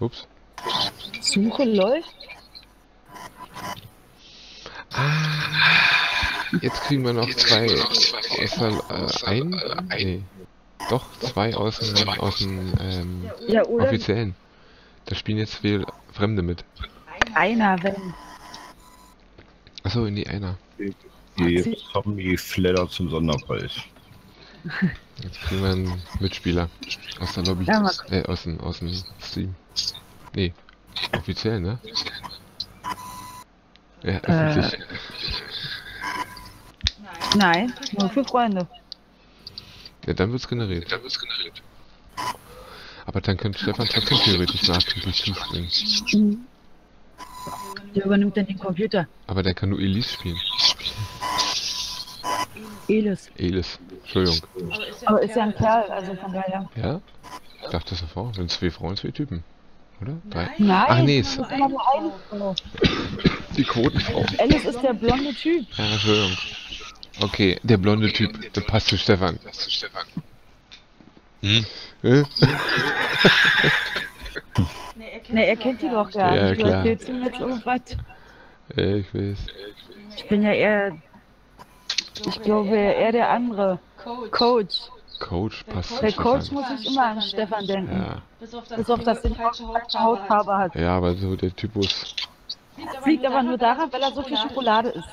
Ups. Suche läuft. Jetzt kriegen wir noch zwei aus der, äh, ein, nee, doch, zwei aus dem, aus dem ähm, Ja, offiziellen. Da spielen jetzt viel Fremde mit. einer, wenn. Achso, in die einer. Die Zombie Fledder zum Sonderpreis. Jetzt kriegen wir einen Mitspieler aus der Lobby. Ja, Äh, aus dem, aus dem Stream. Nee, offiziell, ne? Ja, öffentlich. Nein, nur für Freunde. Ja, dann wird's generiert. Dann wird's generiert. Aber dann könnte Stefan trotzdem theoretisch nachträglich zuspringen. Mhm. Der übernimmt dann den Computer. Aber der kann nur Elise spielen. Elis. Elis. Entschuldigung. Aber ist ja ein Kerl, also von daher. Ja? Ich dachte, das Frau. Sind zwei Frauen, zwei Typen. Oder? Drei? Nein, Ach nee, ist immer nur eine Frau. die Quotenfrau. Alice ist der blonde Typ. Ja, Entschuldigung. Okay, der blonde Typ. Der passt zu Stefan. Hm? Äh? Ne, er kennt die doch gar Ja, nicht. Du klar. erzählst ihm jetzt irgendwas. Ich weiß. Ich bin ja eher. Ich glaube, eher der andere. Coach. Coach passt zu Der Coach Stefan. muss sich immer an Stefan denken. Ja. Bis auf, Bis auf das er die falsche Hautfarbe hat. ja, aber so der Typus. Das liegt aber nur daran, weil er so viel Schokolade isst.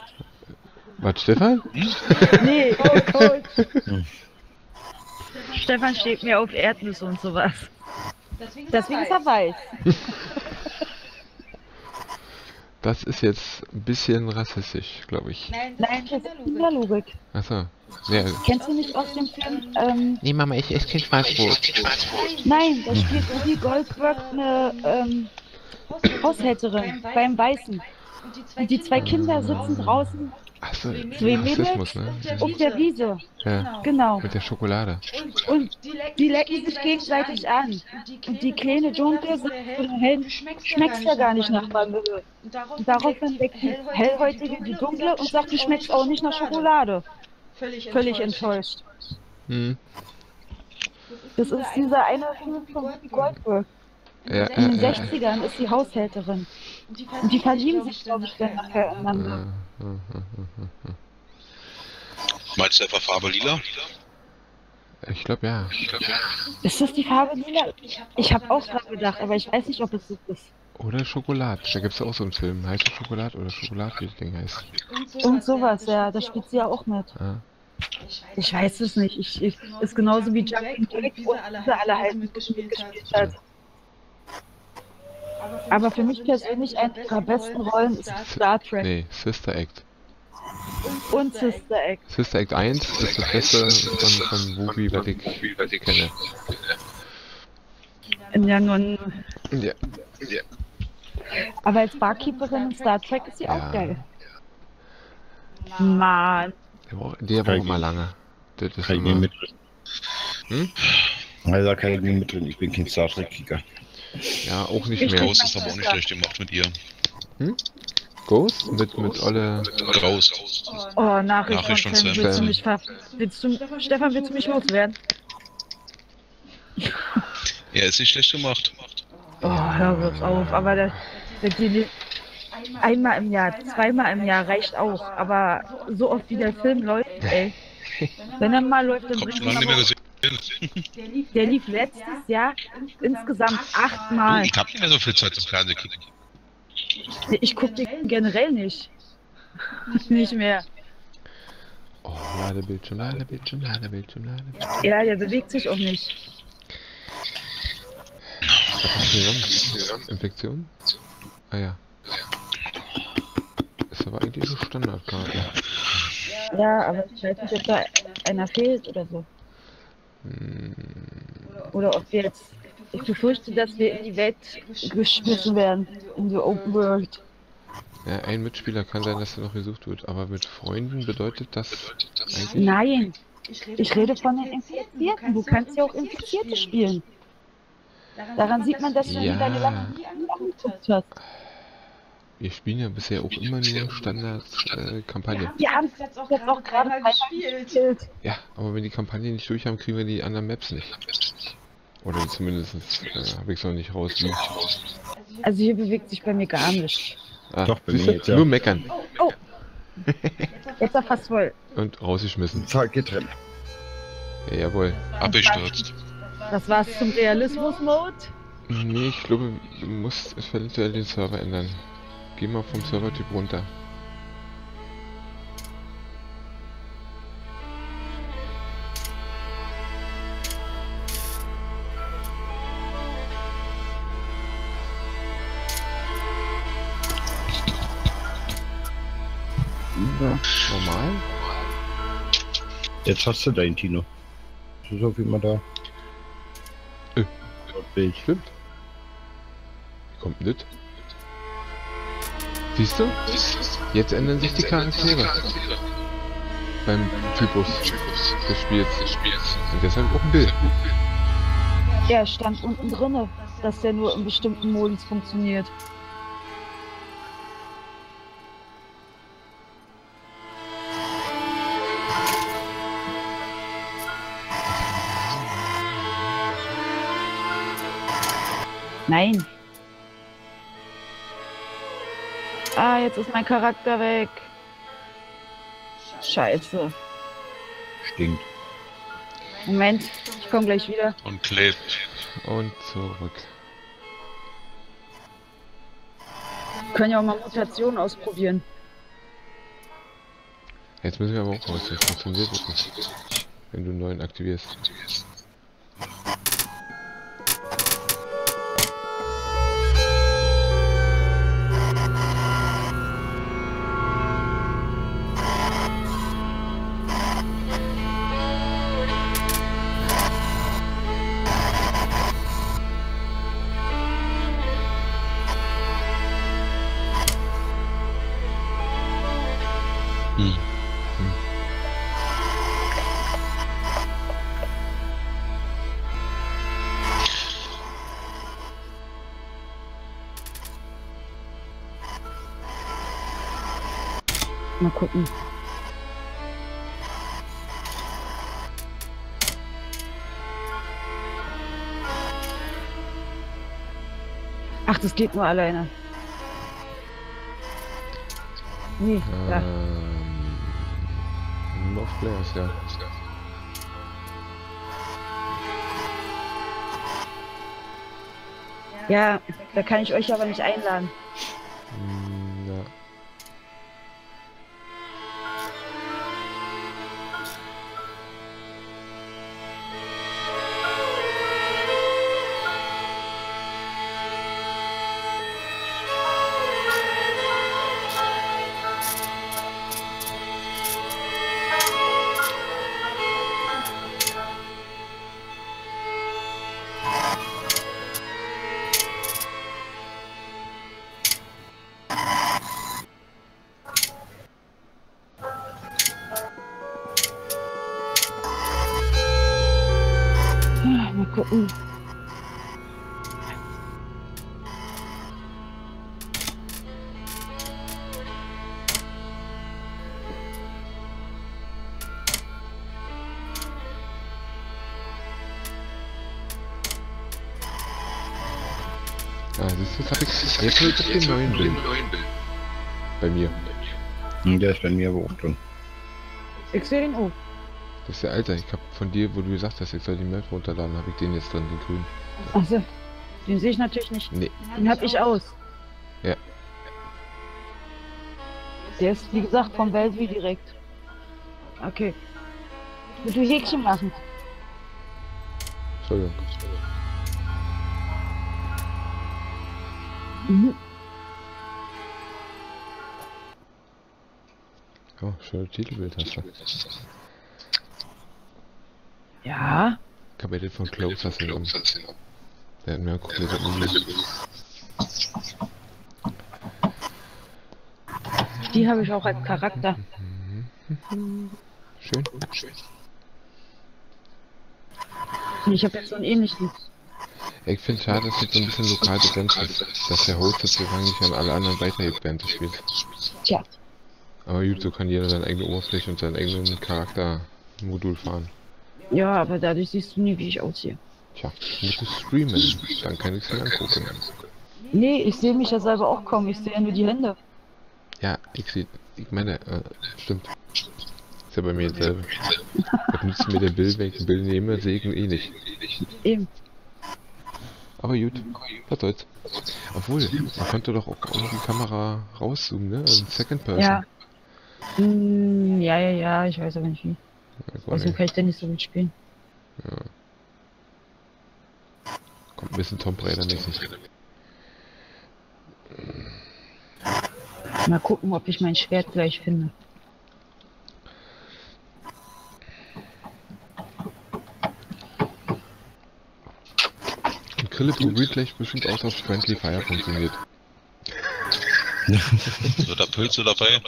Was, Stefan? Nee, oh, Coach. Stefan steht mir auf Erdnüsse und sowas. Deswegen ist er weiß. Das ist jetzt ein bisschen rassistisch, glaube ich. Nein, Nein, das ist Kinderlogik. Achso. Ja. Kennst du nicht aus dem Film? Ähm, Nee, Mama, ich esse kein Schwarzbrot. nein, da spielt Ruby Goldberg eine ähm, Haushälterin beim Weißen. Und die zwei Kinder sitzen draußen Achso? Rassismus, ne? auf der Wiese. Ja, Genau. mit der Schokolade. Und die lecken sich gegenseitig an. Und die kleine Dunkle sagt den Hellen, schmeckst ja gar nicht nach Vanille. Und daraufhin leckt die Hellhäutige die Dunkle und sagt, du schmeckst auch nicht nach Schokolade. Völlig enttäuscht. Hm. Das ist dieser eine Film von Goldberg. Ja, In den äh, äh, 60ern ist die Haushälterin. Und die verlieben sich, glaube ich, dann nachher ineinander. äh, äh, äh, Meinst du etwa Farbe lila? Ich glaube ja. Ist das die Farbe lila? Ich habe auch dran gedacht, aber ich weiß nicht, ob es so ist. Oder Schokolade. Da gibt es auch so einen Film. Heißt es Schokolade oder Schokolade, wie das Ding heißt. Und sowas, ja, da spielt sie ja auch mit. Ja. Ich weiß es nicht. Ich, ich, ist genauso wie Jack und Jack, wo diese alle halt mitgespielt hat. Aber für mich persönlich eine ihrer besten Rollen ist Star Trek Nee, Sister Act. und Sister Act. Sister Act 1 ist das Beste von, von Movie, was ich kenne. Ja, nun, Ja. aber als Barkeeperin in Star Trek ist sie Ja. auch geil. Mann. Der braucht, der braucht mal lange. Das ist Kann ich immer, nicht mitreden. Hm? Also kann ich nicht mitreden, ich bin kein Star Trek-Kicker. Ja, auch nicht Ich mehr. Ghost ist aber auch nicht schlecht gemacht mit ihr. Ghost? Mit, mit Olle. Graus. Oh, Nachricht, Nachricht von Sam. Sam. Willst du mich ver... Willst du... Stefan, willst du mich loswerden? Ja, ist nicht schlecht gemacht. Oh, hör bloß auf. Aber da, da die, einmal im Jahr, zweimal im Jahr reicht auch. Aber so oft wie der Film läuft, ey. Wenn er mal läuft, dann bringt schon man Der lief letztes Jahr insgesamt achtmal. Ich hab nicht mehr so viel Zeit zum Fernsehen gucken. Ich gucke den generell nicht. Nicht mehr. Oh, Ladebildschirm, Ladebildschirm, Ladebildschirm, Ladebildschirm. Ja, der bewegt sich auch nicht. Was ist hier sonst? Infektion? Ah ja. Ist aber eigentlich so Standardkarte. Ja, aber ich weiß nicht, ob da einer fehlt oder so. Oder ob wir jetzt. Ich befürchte, dass wir in die Welt geschmissen werden. In die Open World. ja, ein Mitspieler kann sein, dass er noch gesucht wird, aber mit Freunden bedeutet das eigentlich. Nein, ich rede von den Infizierten. Du kannst ja auch Infizierte spielen. Daran sieht man, dass du Ja. deine Lachen angeguckt hast. Wir spielen ja bisher auch immer nur Standard-Kampagne. Wir haben jetzt auch gerade dreimal gespielt. ja, aber wenn die Kampagne nicht durch haben, kriegen wir die anderen Maps nicht. Oder zumindest äh, habe ich es noch nicht raus. Also hier bewegt sich bei mir gar nichts. Ah, Doch, bei mir jetzt, ja. Nur meckern Jetzt ist er fast voll. und rausgeschmissen. Zack, getrennt. Ja, jawohl. Abgestürzt. Das war's zum Realismus-Mode. Nee, ich glaube, du musst eventuell den Server ändern. Geh mal vom Servertyp runter. Normal? Jetzt hast du dein Tino. So wie man da. Äh. Bild. Stimmt. Wie kommt denn das? Siehst du? Jetzt ändern sich die Charaktere beim Typus des Spiels. Und deshalb auch ein Bild. Er stand unten drinne, dass der nur in bestimmten Modus funktioniert. Nein. Ah, jetzt ist mein Charakter weg. Scheiße. Stinkt. Moment, ich komme gleich wieder. Und klebt. Und zurück. Können ja auch mal Mutationen ausprobieren. Jetzt müssen wir aber auch raus. Das funktioniert das nicht. Wenn du einen neuen aktivierst. Gucken. Ach, das geht nur alleine. Nee. Ähm, nur auf Players, ja. Ja, da kann ich euch aber nicht einladen. Hab ich den neuen Bild. Bei mir. Hm, Der ist bei mir aber auch drin. Ich sehe den O. Das ist der alte. Ich hab von dir, wo du gesagt hast, ich soll die Map runterladen, habe ich den jetzt drin, den grünen. Achso. Den sehe ich natürlich nicht. Nee. Den hab ich aus. Ja. Der ist, wie gesagt, vom Weltwie direkt. Okay. Willst du Häkchen machen? Entschuldigung. Schöne Titelbild hast du. Ja. Kapitel von Closer Syndrome. Der hat mir hat nie. Die habe ich auch als Charakter. Schön. Und ich habe jetzt so einen ähnlichen. Ich finde schade, dass es so ein bisschen lokal begrenzt ist. Dass der Host sozusagen nicht an alle anderen weitergibt während des Spiels. Tja. Aber so kann jeder seine eigene Oberfläche und seinen eigenen Charaktermodul fahren. Ja, aber dadurch siehst du nie, wie ich aussehe. Tja, muss ich streamen, dann kann ich es mir angucken. Nee, ich sehe mich ja selber auch kaum. Ich sehe ja nur die Hände. Ja, ich sehe, ich meine, äh, stimmt. Ist ja bei mir dasselbe. Was nützt mir der Bill, wenn ich den Bill nehme, sehe ich ihn eh nicht. Eben. Aber gut, was soll's. Obwohl, man konnte doch auch irgendwie die Kamera rauszoomen, ne? Also Second Person. Ja. Hm, ja, ja, ja, ich weiß aber nicht wie. Ja, Also nicht. kann ich denn nicht so gut spielen. Kommt ein bisschen Tom Raider mäßig. Mal gucken, ob ich mein Schwert gleich finde. Und Krille probiert gleich bestimmt aus, dass Friendly Fire funktioniert. So, da Pilze dabei.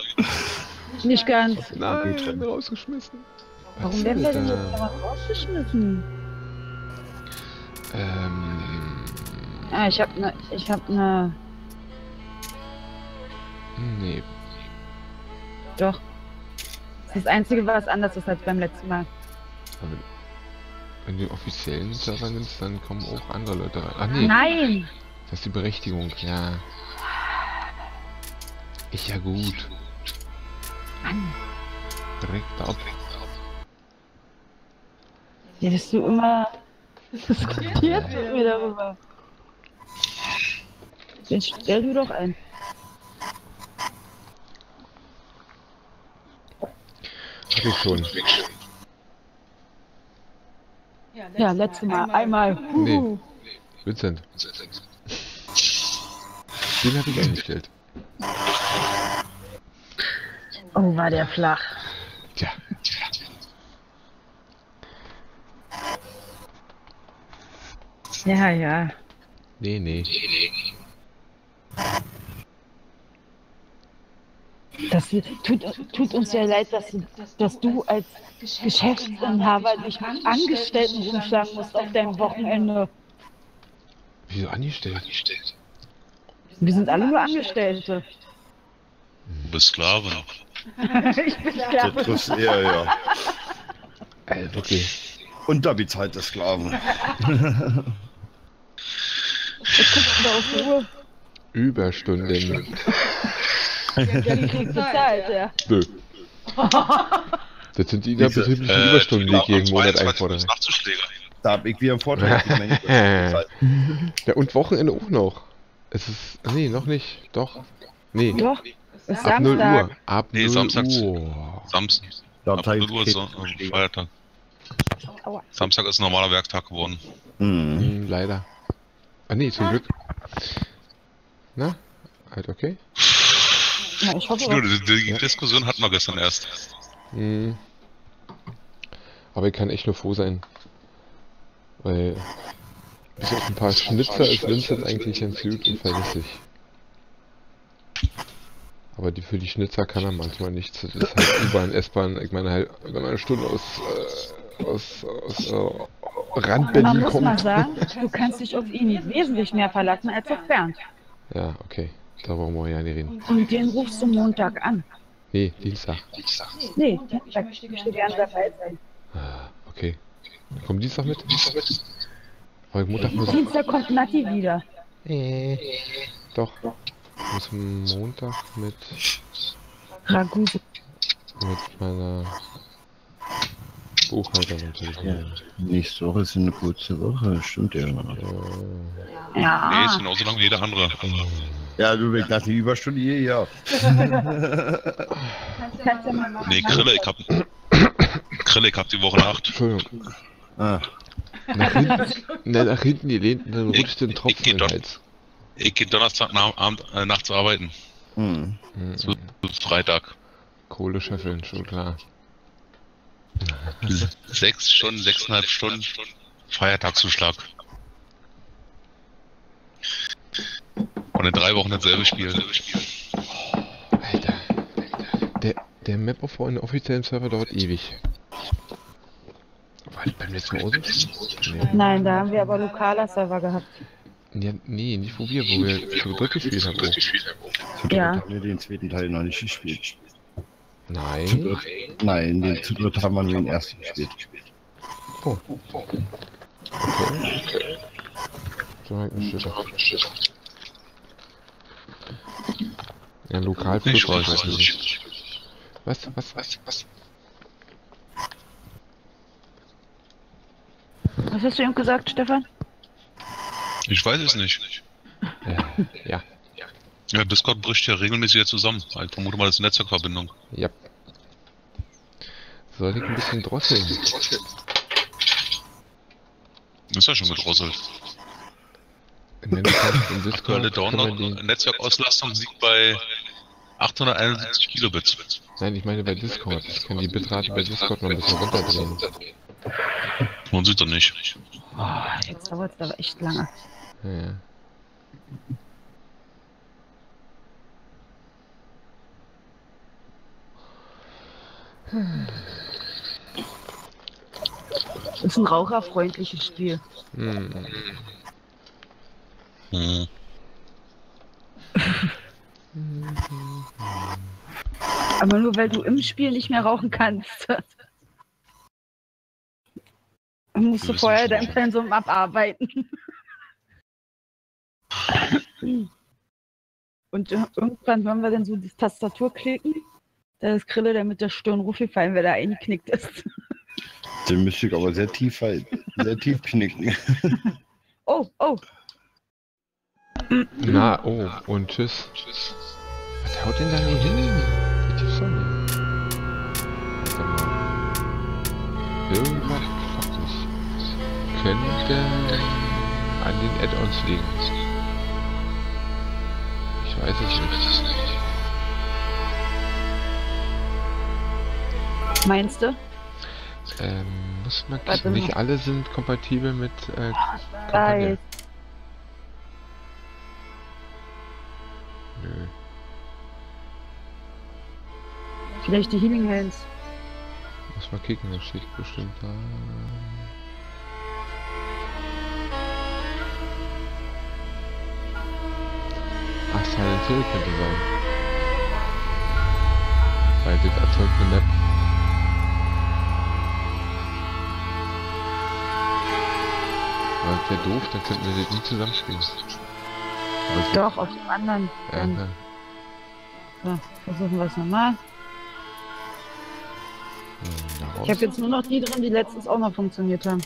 Nicht ganz. Nein, rausgeschmissen. Was Warum ist werden wir denn jetzt rausgeschmissen? Ähm. Ah, ich hab ne, ich hab ne, Nee. doch. Das ist das Einzige, was anders ist als beim letzten Mal. Aber wenn du offiziellen Server nimmst, dann kommen auch andere Leute rein. Ach nee, Nein! das ist die Berechtigung, ja. Ich ja gut. Mann, Direkt ab. redest du immer diskutiert mit mir darüber. Jetzt stell du doch ein. Hab ich schon. Ja, letztes Mal einmal. Huhu. Vincent. Den habe ich eingestellt. Oh, war der flach. Tja. Ja, ja. Nee, nee. Das tut, tut uns ja leid, dass, du- dass du als Geschäftsinhaber dich mit Angestellten rumschlagen musst auf deinem Wochenende. Wieso angestellt? Wir sind alle nur Angestellte. Du bist Sklave. ich bin Das klar. trifft eher, ja. Äh, wirklich. Unterbezahlte Sklaven. Du. Überstunden. Bezahlt, ja. Nö. Das sind die da Diese, betrieblichen Äh, Überstunden, die ich jeden Monat 22 einfordere. Nachzuschläge. Da hab ich wieder einen Vorteil. Ja, und Wochenende auch noch. Es ist. Nee, noch nicht. Doch. Nee. Doch, ist Ab 0 Uhr. Samstag. Ab Nee, 0 Samstags. Uhr. Samstag. Da Ab hab 0 Uhr ist äh, Feiertag. Aua. Samstag ist ein normaler Werktag geworden. Hm. Hm, leider. Ah, nee, zum Glück. Na? Halt okay? Ja, ich hoffe Nur, doch. die, die Diskussion hatten wir gestern erst. Hm. Aber ich kann echt nur froh sein. Weil. Bis auf ein paar Schnitzer ist Vincent eigentlich gut und verlässlich. Aber die, für die Schnitzer kann er manchmal nichts. Das ist halt U-Bahn, S-Bahn. Ich meine halt, wenn man eine Stunde aus, äh, aus, aus äh, Rand Man Berlin muss mal kommt. sagen, du kannst dich auf ihn wesentlich mehr verlassen als auf Bernd. Ja, okay. Da brauchen wir ja nicht reden. Und den rufst du Montag an. Nee, Dienstag. Nee, Montag möchte ich gerne dabei sein. Ah, okay. Komm Dienstag mit? Heute Montag muss. Dienstag kommt Nati wieder. Äh, doch. Ich muss Montag mit, Ragu. mit meiner Buchhalterin telefonieren. Nächste Woche ist eine kurze Woche, stimmt ja. Äh, Nee, Ja. ist genauso lang wie jeder andere. Ja, du willst nach die Überstunde hier, ja. Kannst ja mal machen. Nee, Krille, ich hab. Krille, ich hab die Woche Nacht. Entschuldigung. Ah, Nach hinten, na, nach hinten gelehnt und dann rutscht den Ich- Tropfen ich geh in den. Hals. Ich gehe Donnerstag nach, äh, nachts arbeiten. hm. Hm, Zu, zu Freitag. Kohle scheffeln, schon klar. Sechs Stunden, sechseinhalb Stunden Feiertagszuschlag. Und in drei Wochen dasselbe Spiel. Alter. Der, der Map-Aufbau in der offiziellen Server dauert ewig. War das beim letzten Mal so? Nee. Nein, da haben wir aber lokaler Server gehabt. Ja, nee, nicht wo wir, wo wir zu dritt gespielt haben. Zu dritt Ja. haben wir den zweiten Teil noch nicht gespielt. Zu Nein. dritt, nein, den zu dritt haben wir nur den ersten gespielt. Oh. Okay. So halt ein Stück. Ja, lokal Ich brauche weiß ich es das nicht. nicht. Was, was, was, was? Was hast du ihm gesagt, Stefan? Ich weiß es nicht. Äh, ja, Ja, Discord bricht ja regelmäßig zusammen. Ich vermute mal, das ist eine Netzwerkverbindung. ja. Soll ich ein bisschen drosseln? Ist ja schon gedrosselt. Im Aktuelle Discord kann man Download die, Netzwerkauslastung liegt bei 871 Kilobits. Nein, ich meine bei Discord. Ich kann die Bitrate bei Discord noch ein bisschen runterdrehen. Man sieht doch nicht. Oh, jetzt dauert es aber echt lange. Ja, ja. Ist ein raucherfreundliches Spiel. Hm. Hm. Aber nur weil du im Spiel nicht mehr rauchen kannst. musst du vorher dein. Pensum abarbeiten. Und ir- irgendwann hören wir dann so die Tastatur klicken. Da ist Krille, der mit der Stirn ruffgefallen, weil er eingeknickt ist. Den müsste ich aber sehr tief halten. Sehr tief knicken. Oh, oh. Na, oh, und tschüss. Was haut denn da nicht hin? Das. Warte mal. Irgendwas klappt nicht. Könnte an den Add-ons liegen. Ich weiß es nicht. Meinst du? Ähm, muss man Warte nicht mal. alle sind kompatibel mit äh. Kampagne. Nö. Vielleicht die Healing Hands. Muss mal kicken, das steht bestimmt da. Ach, Silent Hill könnte sein. Weil das erzeugt eine Map. Aber das wäre doof, dann könnten wir das nie zusammenspielen. Es- Doch, auf dem anderen. Ja, ja. so, versuchen wir es nochmal. Hm. Ich habe jetzt nur noch die drin, die letztens auch noch funktioniert haben.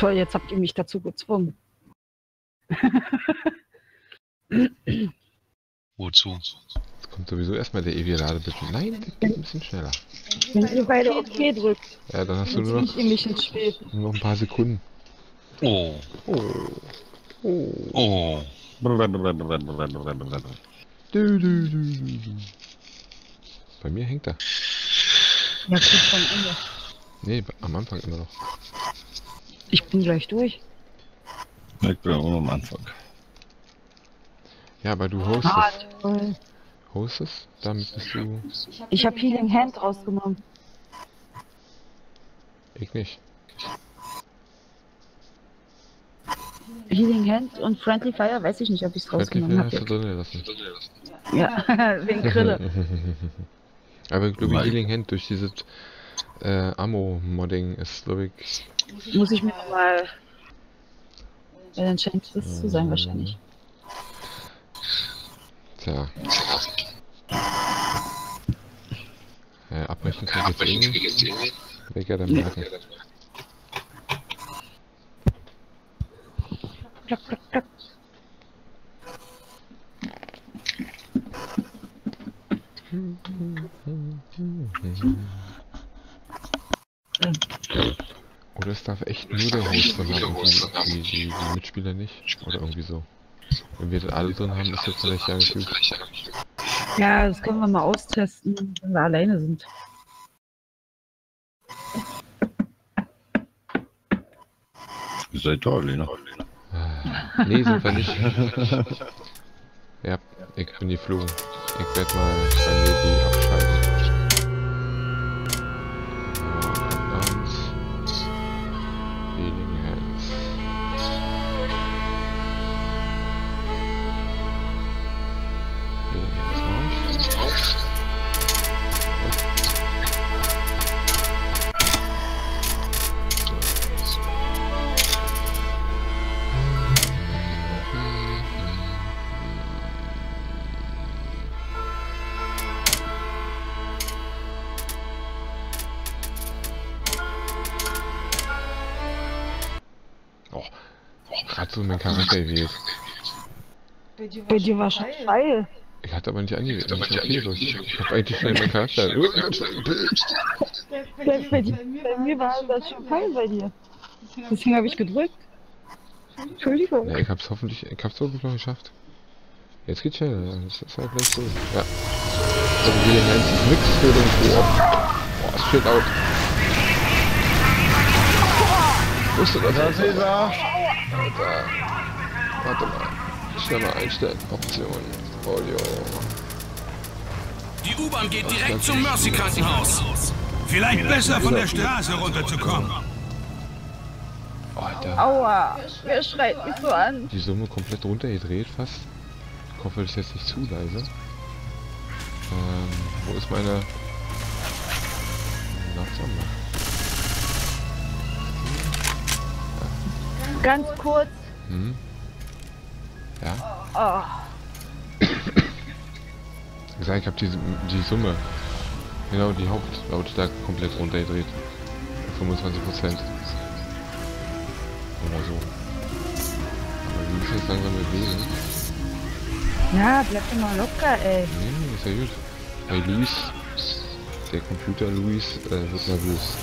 Toll, jetzt habt ihr mich dazu gezwungen. Wozu? Jetzt kommt sowieso erstmal der ewige Ladebildschirm. Nein, das geht ein bisschen schneller. Wenn ihr beide okay drückt, Ja, dann hast du nur noch, ihr mich ins Spiel. nur noch ein paar Sekunden. Oh. Oh. Oh. Oh. Bei mir hängt er. Ja. Nee, am Anfang immer noch. Ich bin gleich durch. Ich bin auch noch am Anfang. Ja, aber du Ah, hostest. toll. Hostest? Damit bist du. Ich habe Healing Hand rausgenommen. Ich nicht. Healing Hand und Friendly Fire, weiß ich nicht, ob ich es rausgenommen Fire hast du habe. drin gelassen. Ja, wegen Grille. aber ich glaube, Healing Hand durch dieses äh, Ammo-Modding ist, glaube ich. Muss ich mir nochmal. Ja, dann scheint es zu sein, wahrscheinlich. Tja. Äh, abbrechen kann ich jetzt eh nicht. Wecker dann Nee. merken. Oder es darf echt nur der Host drin haben und die, die, die, die Mitspieler nicht. Oder irgendwie so. Wenn wir das alle drin haben, ist das vielleicht ja nicht gut. Ja, das können wir mal austesten, wenn wir alleine sind. Ihr seid da, Lena. Ah, Nee, sind wir nicht. ja, ich bin geflogen. Ich werde mal dann die abschalten. Bei dir war schon frei. Ich hatte aber nicht angewählt. Nicht okay, so. Ich, ich hab eigentlich schnell meinen Charakter. Bei, bei, dir, bei mir war das schon fein bei dir. Deswegen habe ich gedrückt. Entschuldigung. Ja, ich hab's hoffentlich, ich hab's hoffentlich noch geschafft. Jetzt geht's schneller, das ist halt gleich so. Ja. Also wir nennen es nix für den Boah. Boah, ist schön laut. Wusste das? Da ist er. Alter. Warte mal. Schnell mal einstellen. Option. Audio. Die U-Bahn geht direkt zum Mercy-Krankenhaus. Vielleicht besser von der Straße runterzukommen. Alter. Aua, wer schreit mich so an? Die Summe komplett runtergedreht fast. Ich hoffe, das ist jetzt nicht zu leise. Ähm, wo ist meine... Nachsammler? Ganz kurz. Hm? Ja? Oh, Ich gesagt, ich habe die, die Summe, genau die Hauptlautstärke komplett runtergedreht. Auf 25 Prozent. Oder so. Aber wie muss ich jetzt langsam bewegen? ja, bleib doch mal locker, ey. Nee, nee, ist ja gut. Bei Luis, der Computer Luis, äh, wird nervös.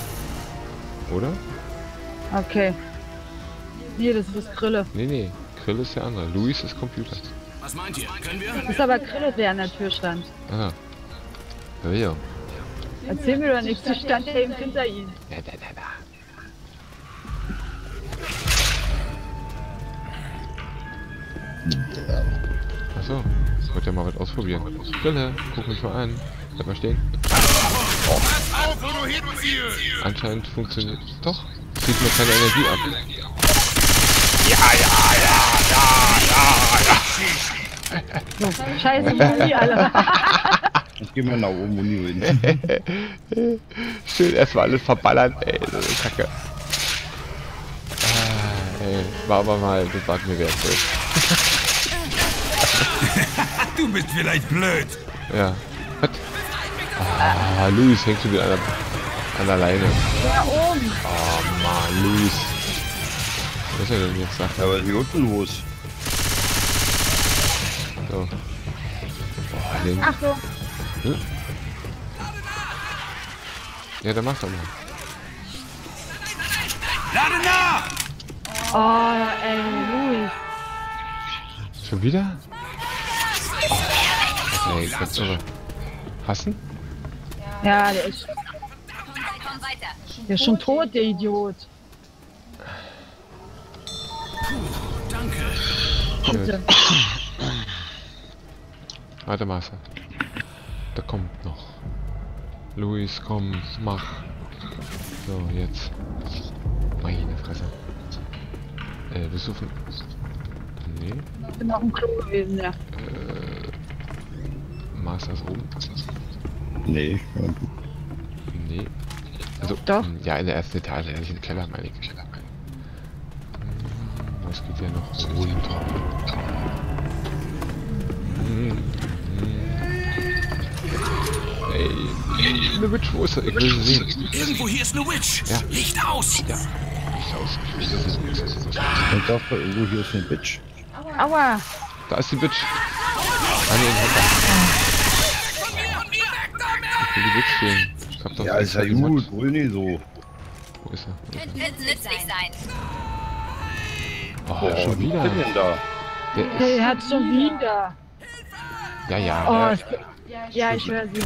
Oder? Okay. Nee, das ist Grille. Nee, nee. Grill ist der andere. Luis ist Computer. Was meint ihr? Können wir? Das ist aber Grille, der an der Tür stand. Ah. Ja, ja. Erzähl mir doch nichts, ich stand ja eben hinter ihm. Ja, da, da, da. Achso, ich wollte ja mal was ausprobieren. Brille, guck mich mal an. Bleib mal stehen. Hinziehst! Anscheinend funktioniert. Doch, zieht mir keine Energie ab. Scheiße, die alle. Jetzt gehen wir nach oben und nie hin. Schön erstmal alles verballern, ey, so eine Kacke. Ah, ey, war aber mal, das war mir wert. ey. Du bist vielleicht blöd. Ja. Was? Ah, Luis hängt schon wieder an der, an der Leine. Da oben. Oh Mann, Luis. Was ist er denn jetzt? Ja, aber hier unten los. So. Boah, den, Achtung. ja, dann mach doch mal. Lade nach! Oh, ey, Luis. Schon wieder? Oh, ey, ganz irre. Hassen? Ja, der ist. Der ist schon tot, der Idiot. Danke. Bitte. Warte, Master. Da kommt noch. Luis, komm, mach. So, jetzt. Meine Fresse. Äh, du von... Nee, Ich bin auf dem Klo gewesen, ja. Master ist oben. Nee, Nee. Also, Doch. mh, Ja, in der ersten Etage, nicht im Keller, meine ich. Keller, meine ich. Hm, Was geht ja noch runter? Hm, hm. Ey, eine Witch, wo ist er? Ich will sie sehen. Irgendwo hier ist eine Witch. Ja. Licht aus. Ja, nicht aus. Ich will sie sehen. Und da irgendwo hier ist eine Bitch. Aua. Da ist die Bitch. Ah, nee, ein Hacker. die Blitzstellen. Ich hab doch Ja, ist ja gut, wohl nicht so. Wo ist er? Wo ist Könnte nützlich sein. er? Oh, schon wie wieder. denn da? Der ist, Der hat schon wieder. ja, ja, Oh, es- ja, ich höre sie.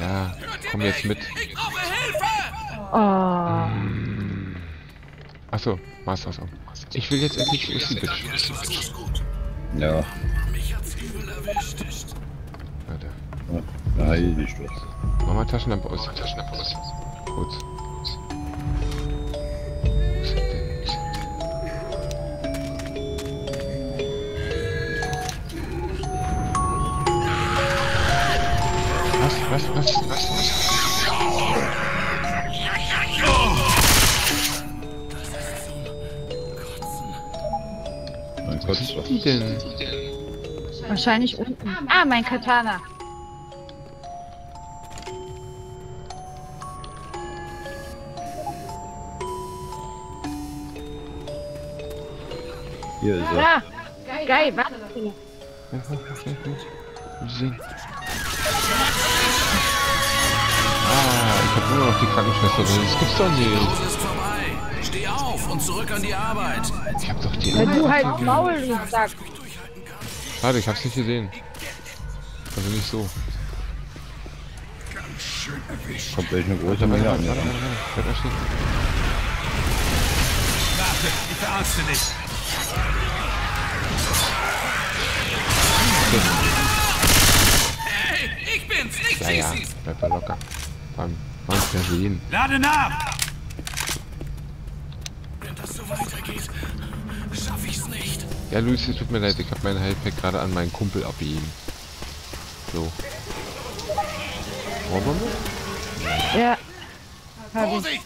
Ja. Komm jetzt mit. Ich brauche Hilfe! Oh. Achso, Masters um. Ich will jetzt endlich Lucy Bitch. Ja, Warte. da heil dich doch. Mach mal Taschenlampe aus. Taschenlampe aus. Gut. Denn? Wahrscheinlich unten. Ah, mein Katana. hier ist er. Ja, geil, warte. Ja, ja. Will sehen. Ah, ich hab nur noch die Krankenschwester drin. Das gibt's doch nicht. Und zurück an die Arbeit. Ich hab doch die Wenn du halt. Maul, du Sack. Schade, ich hab's nicht gesehen. Also nicht so. Kommt gleich eine große Menge an. warte, ich verarzte dich. Hey, ich bin's, ich Ja, ja, bleib mal locker. Beim manchmal sehen. Lade nach! Ja, Luis, es tut mir leid, ich hab mein Heilpack gerade an meinen Kumpel abgegeben. So. Rohrbombe? Ja. Hab ich.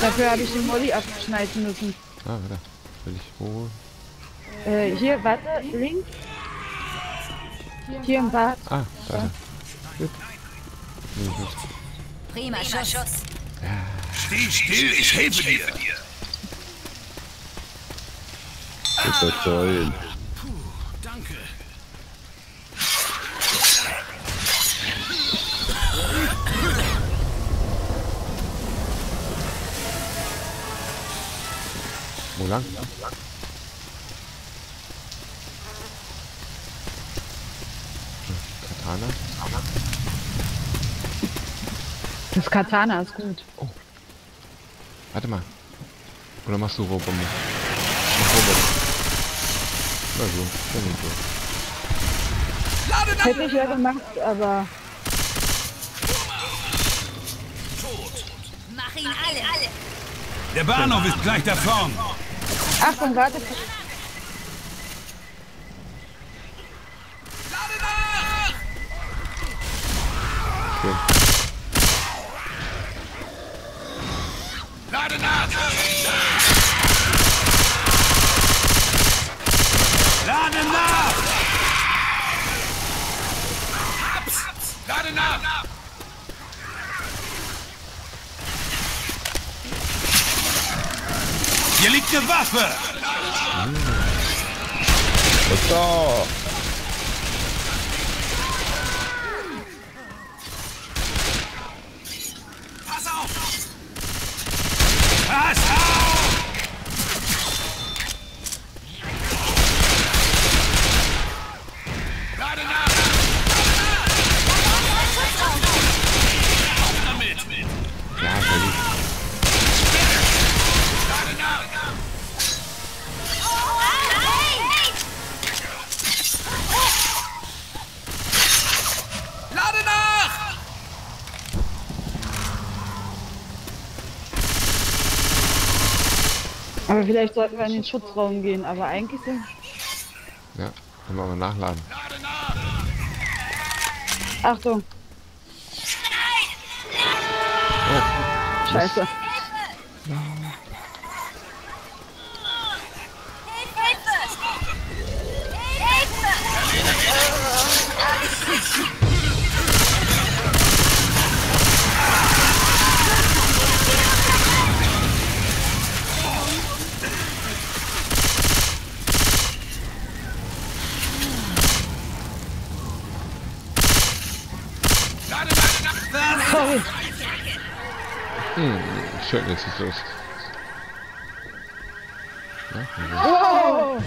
Dafür habe ich den Molly abschneiden müssen. Ah, warte. Will ich wo? Äh, hier, warte, links. Hier im Bad. Ah, da. Gut. Nee, gut. Prima Schuss. Steh still, ich helfe dir. Toll. Danke. Wo lang? Katana? Das Katana ist gut. Warte mal. Oder machst du Rohrbombe? Mach Rohrbombe. Na so, dann nicht so. Lade! Hätte ich ja gemacht, aber Mach ihn alle. Der Bahnhof ist gleich da vorn. Achtung, warte. Liegt eine Waffe! Was da? Pass auf! Pass auf! Lade nach! Auf damit! Ja, sehr gut. Lade nach! Lade nach! Aber vielleicht sollten wir in den Schutzraum gehen. Aber eigentlich sind. Ja, können wir mal nachladen. Lade nach! Achtung. Scheiße. Schön, jetzt ist los. Ja, Wow.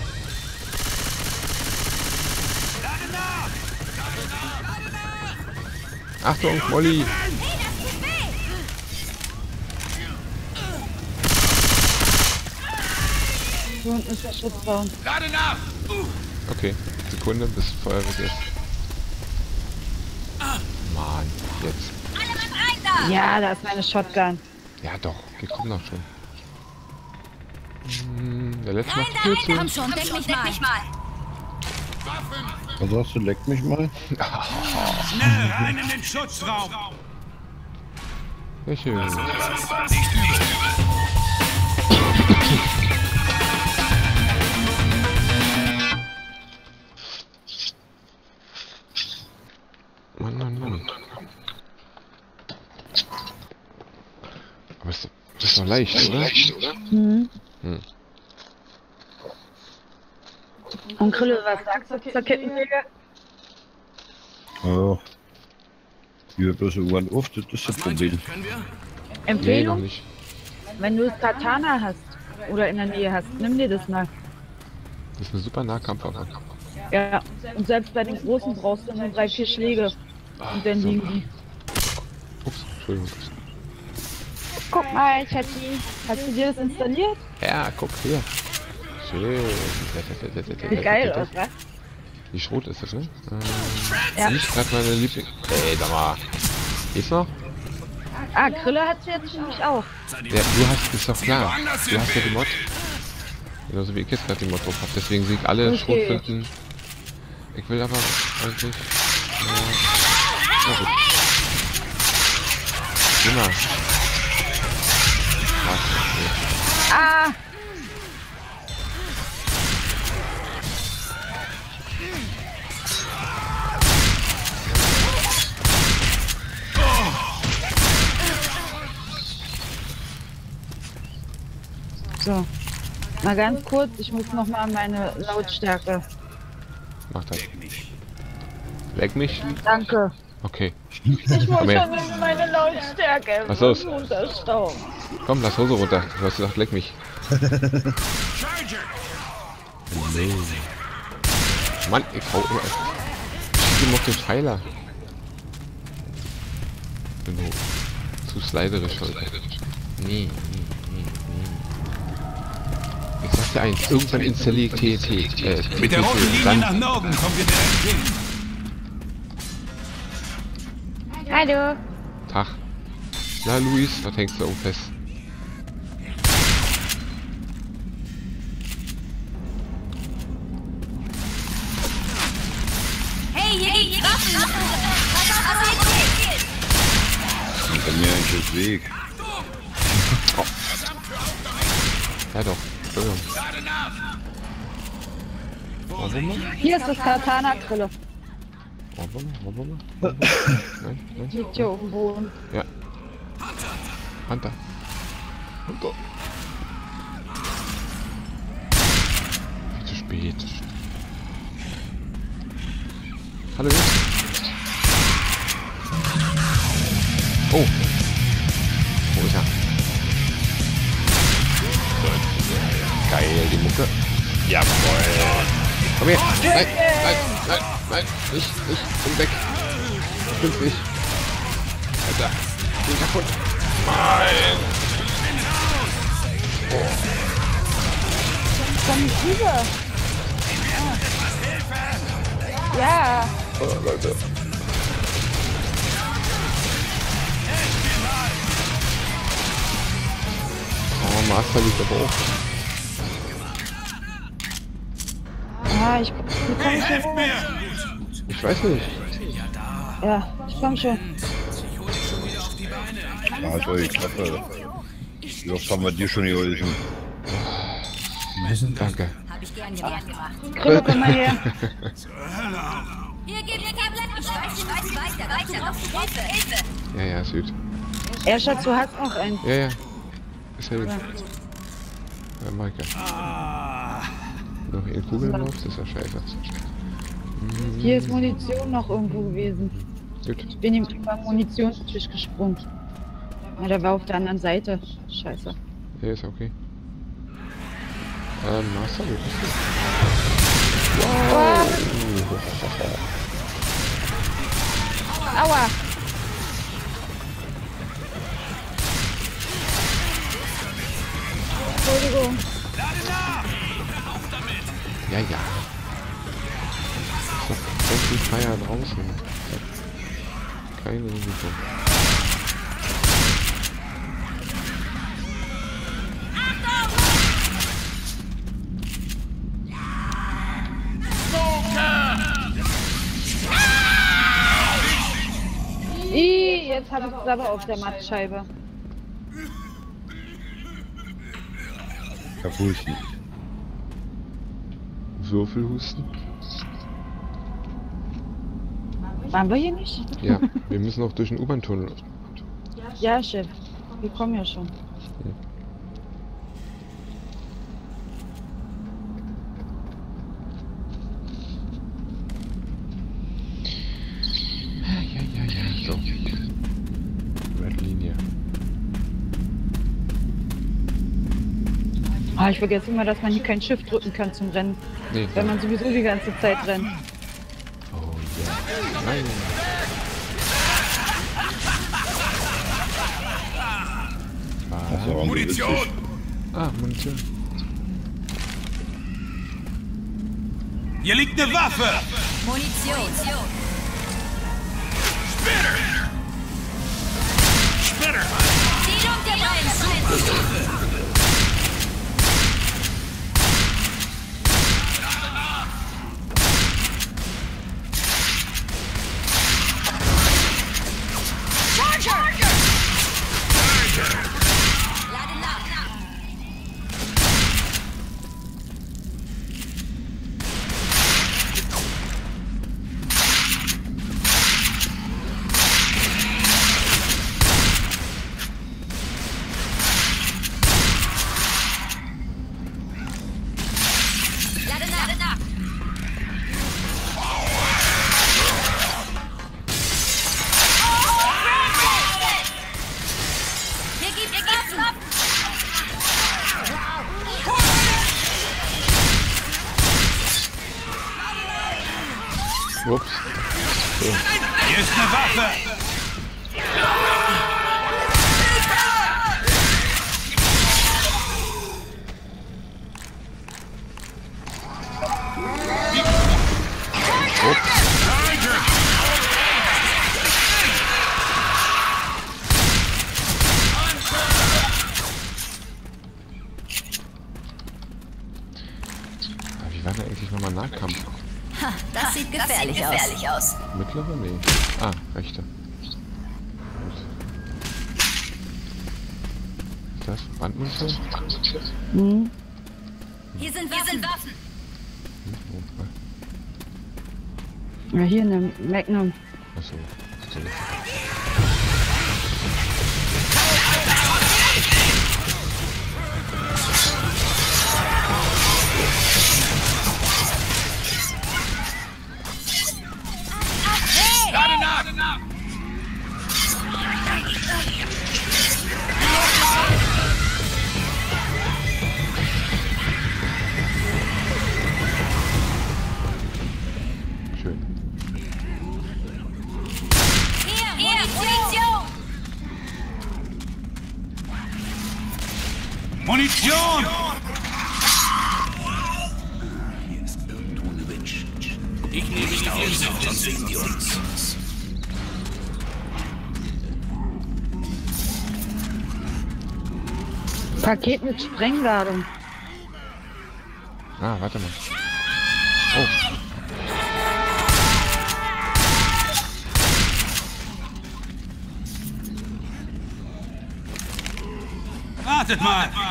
Achtung, Molly! Hier unten ist der Schutzraum. Lade nach! Okay, Sekunde, bis Feuer weg ist. Mann, jetzt. Ja, da ist meine Shotgun. Ja doch, wir kommen doch schon. Hm, der letzte Rein macht rein zu. da! Komm schon, deck mich mal. Deck mich mal. Was sagst du, leck mich mal? Schnell, rein in den Schutzraum! Sehr schön. Nicht übel. Ist, das ist doch leicht, oder? Mhm. Hm. Und Krille, was sagst du zur Kettensäge? Ja. Die hört bloß irgendwann auf, das ist das Problem. Nee, Empfehlung, nicht. wenn du das Katana hast oder in der Nähe hast, nimm dir das mal. Das ist eine super Nahkampfwaffe. Ja, und selbst bei den Großen brauchst du nur drei, vier Schläge. Und dann liegen die. Ups, Entschuldigung. Guck mal, Schatzi, hast du dir das installiert? Ja, guck hier. Schön. Sieht geil aus, was? Wie Schrot ist das, ne? Ähm, Ja. Nicht gerade meine Liebling. Ey, sag mal. Ist noch? Ah, Krille hat sie jetzt nämlich auch. Ja, du hast, ist doch klar. Du hast ja die Mod. Genauso wie ich jetzt gerade die Mod drauf hab. Deswegen sehe ich alle Okay. Schrotflinten. Ich will aber eigentlich. Ja, na gut. Immer. Ah! So, mal ganz kurz, ich muss noch mal meine Lautstärke. Mach das. Leck mich? Danke. Okay. Ich muss schon meine Lautstärke Was los? Komm, lass Hose runter. Du hast gesagt, leck mich. Charger! Mann, ich hau immer. Ihm auf den Pfeiler. Bin zu sliderisch heute. Nee, nee, nee, nee. Ich sag dir eins, irgendwann installiert TNT. Äh, Mit der roten Linie dann, nach Norden kommen wir direkt hin. Hallo. Tag. Na, Luis, was hängst du oben fest? Weg. Ja doch. Entschuldigung. Warum? Hier ist das Katana-Krille. Warum mal? Warum mal? Nein, nein. Liegt hier auf dem Boden. Ja. Hunter. Hunter. Zu spät. Hallo. Oh. Wo ist er? Geil, die Mucke. Jawohl. Komm her. Nein, nein, nein, nein. Nicht, nicht. Bin weg. Ich bin's nicht. Alter. Bin kaputt. Nein. Komm nicht rüber. Ja. Oh, Leute. Master liegt aber auch. Ah, ich, wie komm ich hier hoch? Ich weiß nicht. Ja, ich komm schon. Euch Klappe. Wie oft haben wir dir schon geholfen? Danke. Hab ich gern gemacht. Krille, komm mal her. Hier, gib mir Tablet! Ich weiß, ich weiß, weiter, weiter, Hilfe, Hilfe! Ja, ja, süd. Ja, Schatz, du hast noch einen. Ja, ja. Ist ja Maike. Noch in Kugeln drauf? Das ist ja scheiße. Hier ist Munition noch irgendwo gewesen. Gut. Ich bin ihm über Munitionstisch gesprungen. Ja, der war auf der anderen Seite. Scheiße. Ja, ist okay. Ähm, Master, wo bist du? Aua! Entschuldigung. Ja, ja. Ich hab ganz viel Feier draußen. Keine Risiko. Jetzt habe ich es aber auf der Mattscheibe. Kaputten. Würfelhusten? Waren wir hier nicht? Ja, wir müssen auch durch den U-Bahn-Tunnel. Ja, Chef. Wir kommen ja schon. Ja, ja, ja, so. Red Linie. Ah, ich vergesse immer, dass man hier kein Schiff drücken kann zum Rennen. Nee, Wenn man sowieso die ganze Zeit rennt. Oh ja. Nein. Munition! Ah, Munition. Hier liegt eine Waffe! Munition. Splitter! Siedlung der Bremsen. Ist das Brandmunition? Hm. Hier sind Waffen. Hier sind Waffen. Hm, oh, Ja, hier eine Magnum. Achso. So. Lade nach! Schön. Munition! Ich nehme dich auf, sonst sehen die uns. Paket mit Sprengladung. Ah, warte mal. Oh, Wartet mal!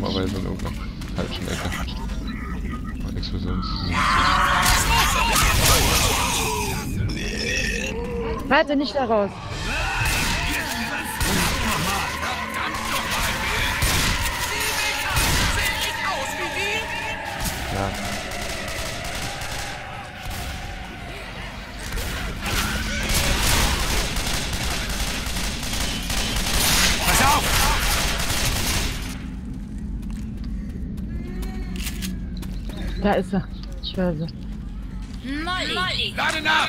dummerweise in irgendeiner falschen Ecke. Und Explosions. Warte nicht da. Da ist er. Ich höre sie. Molly. Lade nach!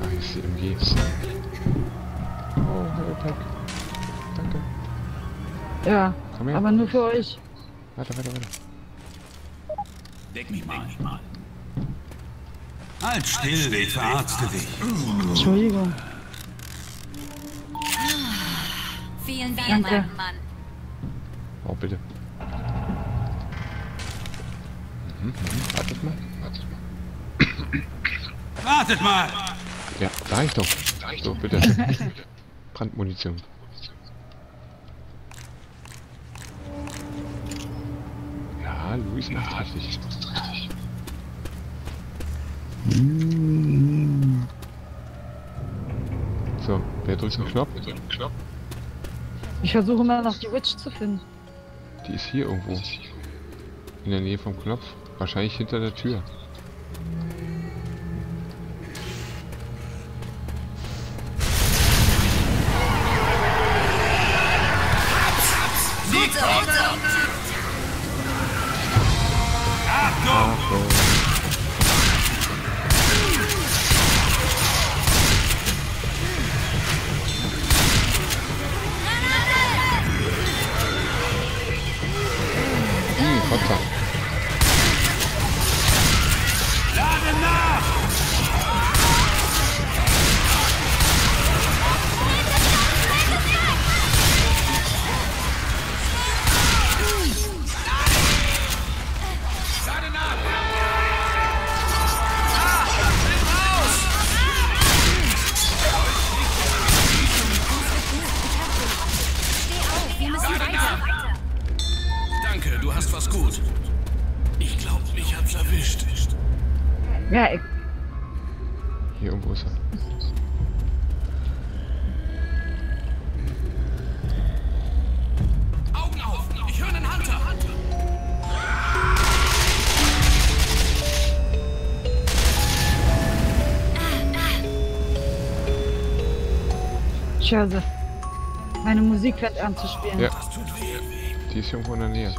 Ah, hier ist die MG. Oh, Hellpack. Danke. Ja, Komm her. aber nur für euch. Weiter, weiter, weiter. Deck mich mal. Halt still, ich verarzte dich. Entschuldigung. Vielen Dank, Danke. Mann. Oh, bitte. Mhm, mhm. Wartet mal. Wartet mal. Wartet mal! Ja, sag ich doch. Sag ich doch, bitte. Brandmunition. Ja, Luis macht richtig. So, wer drückt den Knopf? Ich versuche immer noch die Witch zu finden. Die ist hier irgendwo. In der Nähe vom Knopf. Wahrscheinlich hinter der Tür. Sie. Meine Musik fängt an zu spielen. Ja, die ist irgendwo in der Nähe.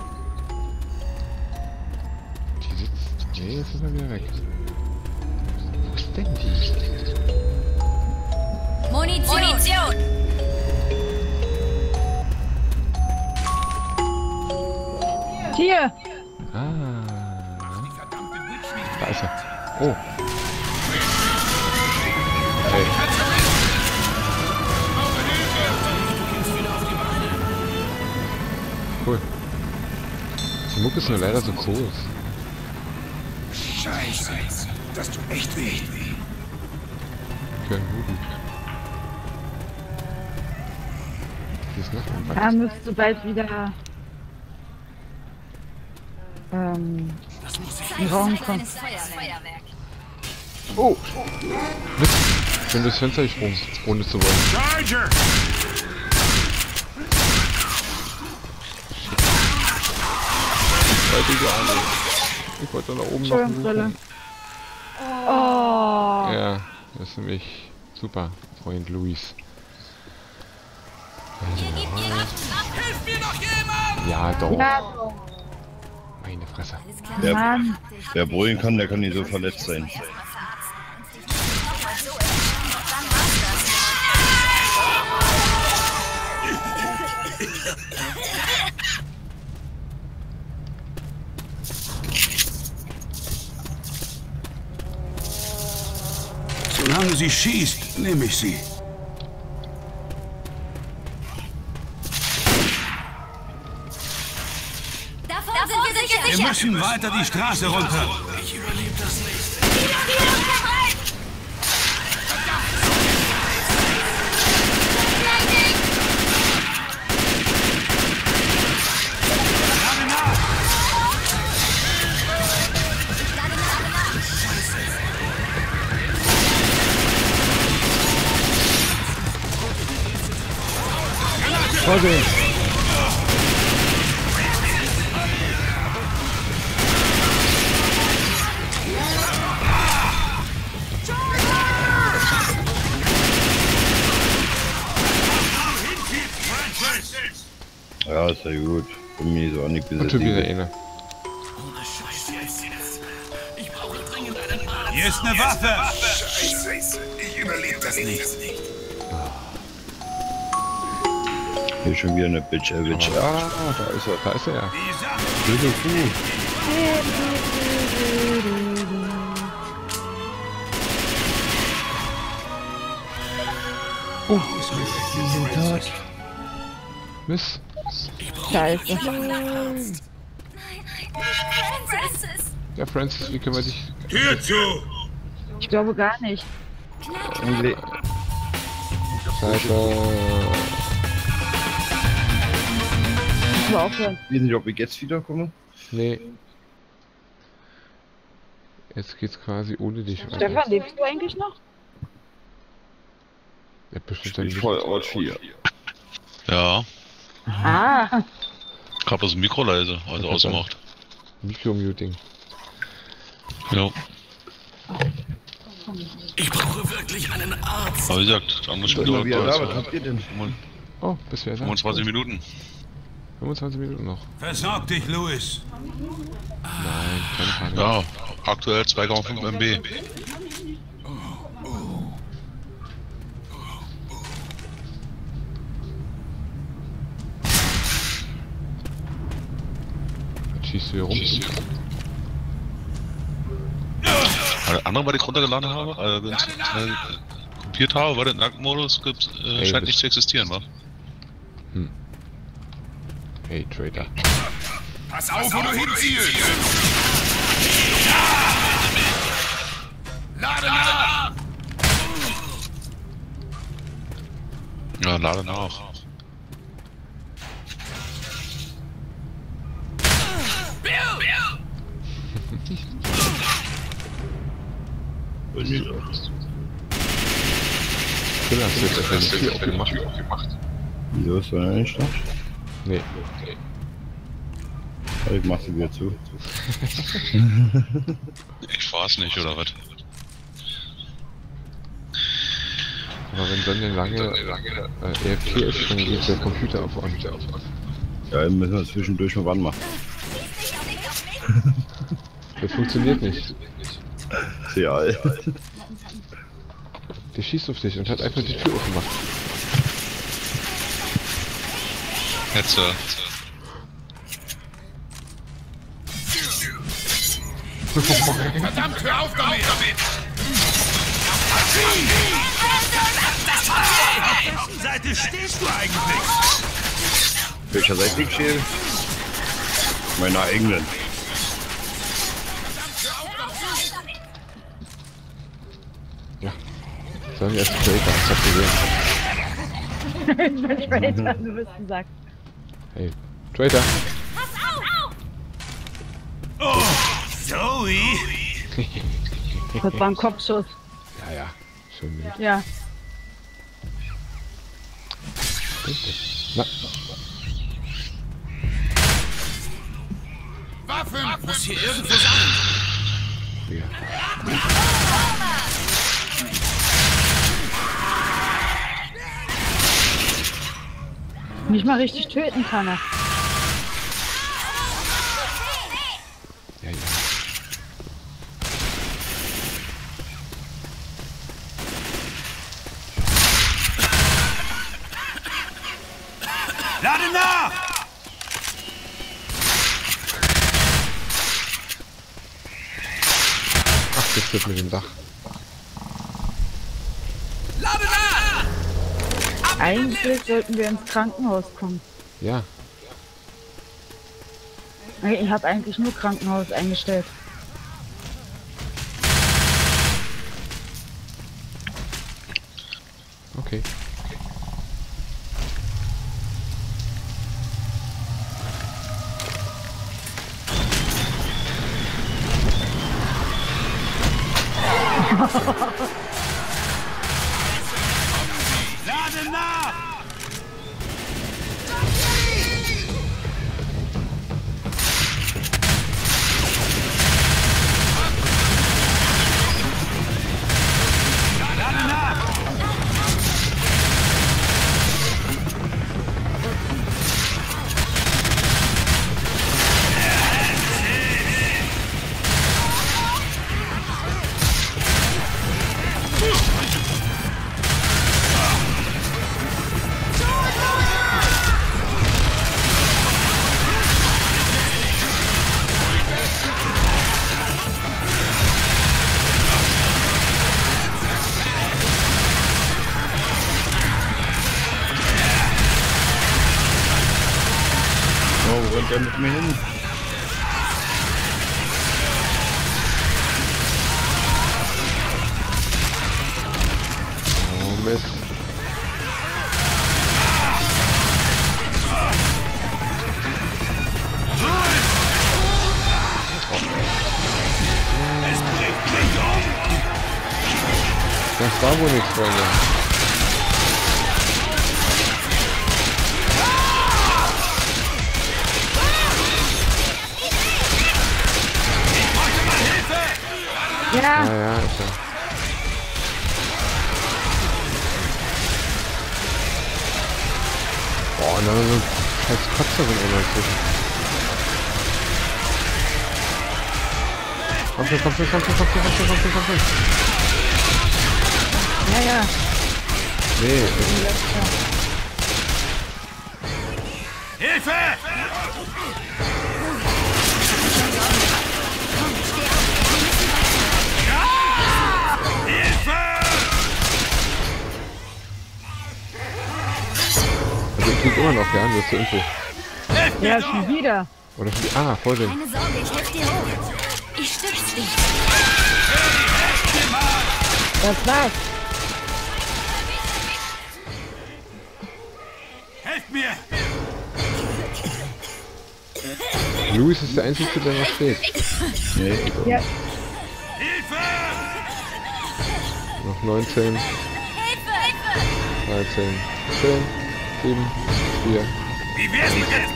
Die sitzt. Nee, jetzt ist er wieder weg. Groß. Scheiße. Das tut echt weh. Für einen Huben. Die ist noch ein Da müsste bald wieder ähm, Das ein Raum kommen. Oh! Mist! Ich bin durchs Fenster gesprungen, ohne zu wollen. Charger! Arme. Ich wollte da oben noch Brille. suchen. Oh, Ja, das ist nämlich super, Freund Luis. Ja, doch. ja, doch. Meine Fresse. Der, der brüllen kann, der kann nicht so verletzt sein. Erstmal verarzten. Wenn's dich nicht nochmal so erwischt, dann war's das. Solange sie schießt, nehme ich sie. Davon, sind wir sicher. Wir müssen weiter die Straße runter. Vorsicht! Ja, ist ja gut. Für mich ist auch nicht Und schon wieder einer. Hier ist eine Waffe! Hier ist schon wieder eine Bitch erwischt. Ah, da ist er, da ist er. Blöde Kuh. Miss. Scheiße. Ja, Francis, wie können wir dich... Tür zu! Ich glaube gar nicht. Scheiße. Ich will aufhören. Ich weiß nicht, ob ich jetzt wiederkomme. Nee. Jetzt geht's quasi ohne dich weiter. Stefan, lebst du eigentlich noch? Ja, bestimmt Ich voll Out 4. Ja, Ah, ich hab das Mikro leise, also ausgemacht. Mikromuting. Ja. Ich brauche wirklich einen Arzt. Aber wie gesagt, dann muss ich Ich bin mal wieder da, was habt ihr denn? Oh, ja da? 25 Minuten. 25 Minuten noch. Versorg dich, Louis. Nein, keine Panik. Ja, aktuell 2,5 MB. Jetzt schießt du hier rum. Alle anderen, was ich runtergeladen habe, also äh, kopiert habe, weil der Nacktmodus äh, scheint das- nicht zu existieren, wa? Hey, Trader. Pass auf, wo du hinziehst! Lade nach! Ja, lade nach. Killer, hast du jetzt einfach die Tür aufgemacht? Wieso ist er nicht da? Nee. Ich mach sie wieder zu. Ich war's nicht, oder was? Aber wenn Sonja lange äh, EFK ist, dann geht der Computer auf on. Ja, dann müssen wir zwischendurch mal wann machen. Das funktioniert nicht. Ja, Der schießt auf dich und hat einfach die Tür aufgemacht. Jetzt, äh, Verdammt, hör auf damit! Auf wessen Seite stehst du eigentlich? welcher Seite ich stehe? Meiner eigenen. Ja. Sonja ist Trader, ich hab gesehen. ich bin später, du bist ein Sack. Hey, Trader. Zoe! Das war ein Kopfschuss. Ja, ja. Schon gut. Ja. Na, Waffen! Muss hier irgendwo sein! ja. Nicht mal richtig töten kann er. Ja, ja. Lade nach! Mit dem Dach. Eigentlich sollten wir ins Krankenhaus kommen. Ja. Ich habe eigentlich nur Krankenhaus eingestellt. Rennt der mit mir hin? Oh Mist. Das war wohl nichts, Freunde. Ja, Ja, ja, ist ja. Boah, und dann so ein scheiß Kotzerin immer dazwischen. Komm schon, komm schon, komm schon, komm schon, komm schon, komm schon, komm schon. ja, ja. Nee, das- Hilfe! Ich krieg immer noch, ja, nur zur Info. Ja, schon wieder. Oder schon ah, Vollsinn. Keine Sorge, ich helfe dir hoch. Ich stütze dich. Das war's. Helft mir! Louis ist der Einzige, der noch steht. Nee, Ja, Hilfe! Noch 19, Hilfe! 13, 10, 7, 4. Wie wär's mit jetzt?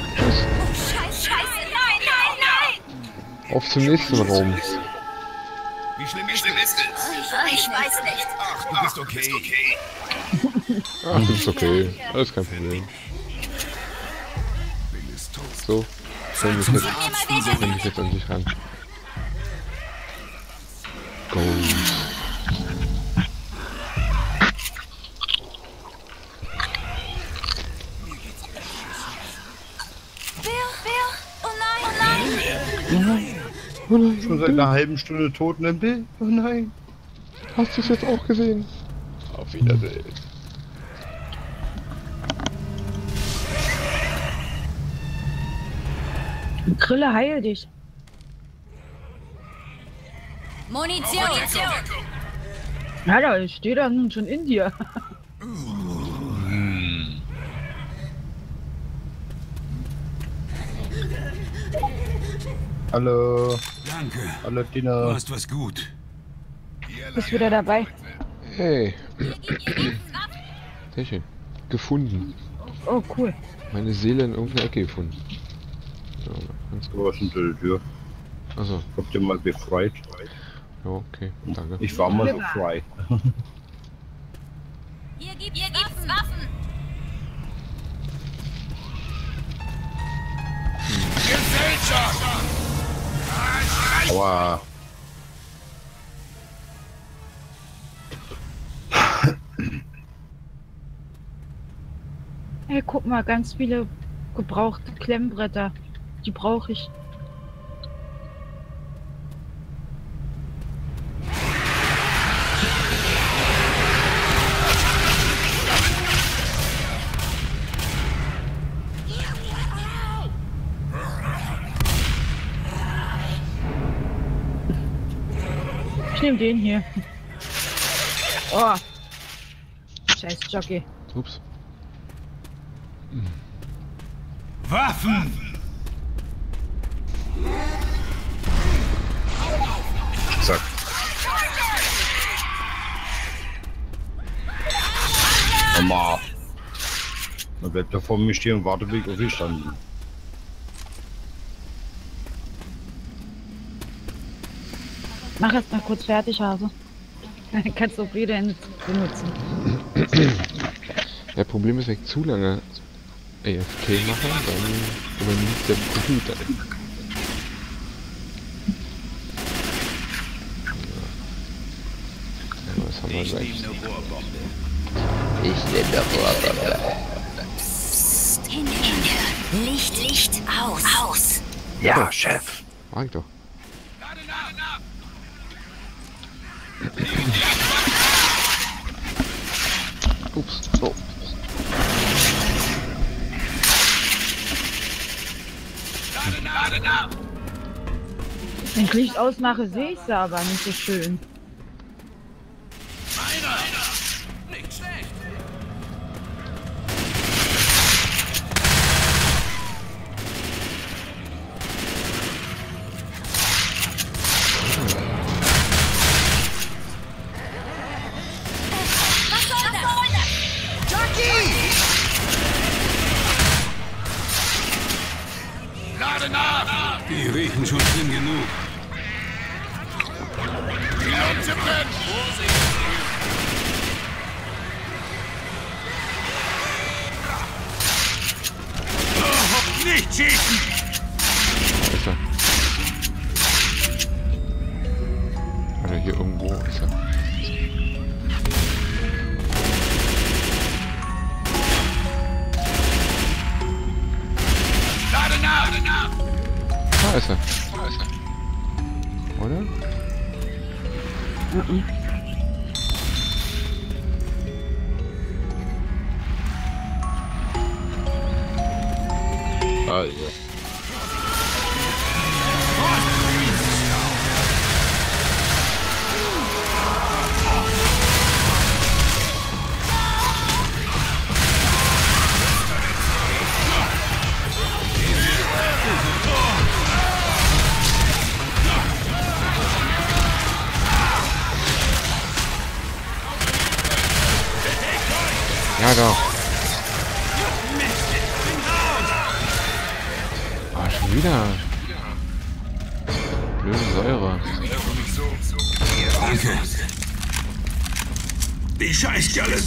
Scheiße, Scheiße, nein, nein, nein! Auf zum nächsten Raum. Wie schlimm ist es? Ich, ich weiß nicht. Ach, du bist okay. Ach, das ist okay. Alles kein Problem. So, jetzt, können wir jetzt an sich ran. Seit einer halben Stunde tot, ne Bill? Oh nein. Hast du es jetzt auch gesehen? Auf Wiedersehen. Grille, heil dich. Munition! Ja, da steht er nun schon in dir. Hallo, Danke. hallo Du Tina. hast was gut. Bist wieder dabei. Hey. Sehr schön. Gefunden. Oh, cool. Meine Seele in irgendeiner Ecke gefunden. Ja, ganz gut. Du warst hinter der Tür. Achso, Habt ihr mal befreit? ja, okay, danke. Ich war mal so frei. Hier gibt's Waffen! Aua. Hey, guck mal, ganz viele gebrauchte Klemmbretter. Die brauche ich. Ich nehme den hier. Oh. Scheiß Jockey. Ups. Waffen! Zack. Mama. Man bleibt da vor mir stehen und wartet, wie ich auf dich Mach jetzt mal kurz fertig, Hase. Dann kannst du auch wieder benutzen. Das Problem ist, wenn ich zu lange AFK mache, dann übernimmt der Computer. Ja, was haben wir gleich? Ich nehme eine Rohrbombe. Hinhören! Licht, Licht, aus! Aus! Ja, Chef. Mag ich doch. Wenn ich Licht ausmache, sehe ich sie aber nicht so schön.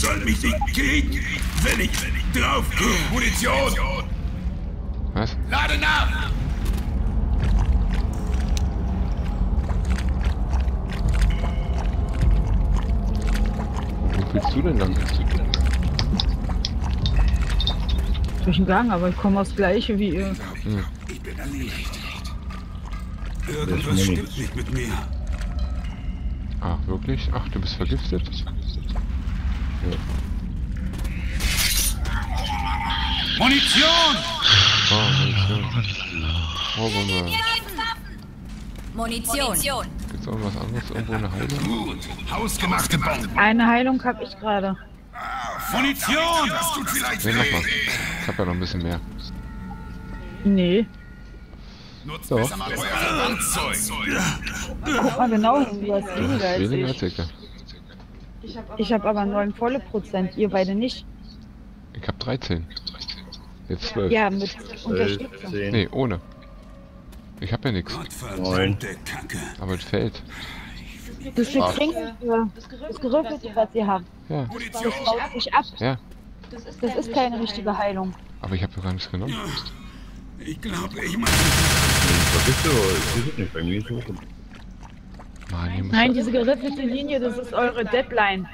Soll mich nicht kriegen, wenn ich drauf gehe. Munition! Was? Lade nach! Wo willst du denn dann? Durch den Gang, aber ich komme aufs Gleiche wie ihr. Ich bin erledigt. Irgendwas stimmt nicht mit mir. Ah, wirklich? Ach, du bist vergiftet? Munition! Oh, Munition. Oh, Bombe. Munition. Gibt's irgendwas anderes? Irgendwo eine Heilung? Gut. Hausgemachte Bomben. Eine Heilung habe ich gerade. Munition! Das tut vielleicht Nee, mach mal. Ich hab ja noch ein bisschen mehr. Nee. Nutzt Doch. besser mal euer Verbandszeug. Guck mal genau hin, du hast weniger als Weniger ich. als ich. Ich habe aber neun volle Prozent, ihr beide nicht. Ich hab 13. Jetzt 12. Ja, mit 12, Unterstützung. 10. Nee, ohne. Ich hab ja nichts. Aber es fällt. Das Getränk, das Gerüffelte, was ihr habt, Ja, das baut sich ab. ja. Das ist keine richtige Heilung. Aber ich hab doch gar nichts genommen. Ich glaube, ich meine. Vergiftet oder ich weiß es nicht, bei mir ist es Nein, ja diese geriffelte Linie, das ist eure Deadline.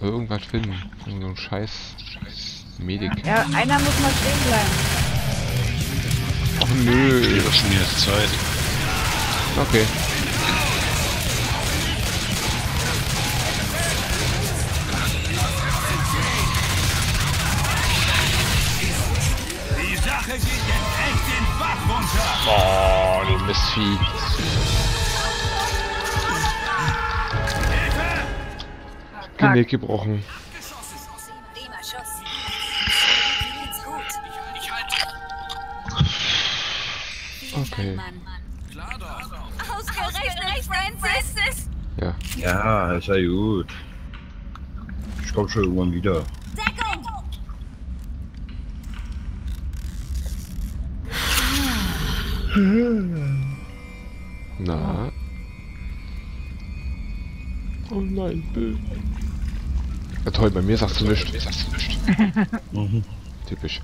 irgendwas finden. So ein scheiß Medik. Ja, einer muss mal stehen bleiben. Och nö. Ich hab schon jetzt Zeit. Okay. Die Sache geht jetzt echt den Bach runter. Oh, du Mistvieh. Genick gebrochen. Prima Schuss. Geht's gut. Okay. Ausgerechnet Francis. Ja. Ja, ist ja gut. Ich komm schon irgendwann wieder. Deckung. Na. Oh nein, Bill. Ja toll, bei mir sagst du nichts. Mhm. Typisch.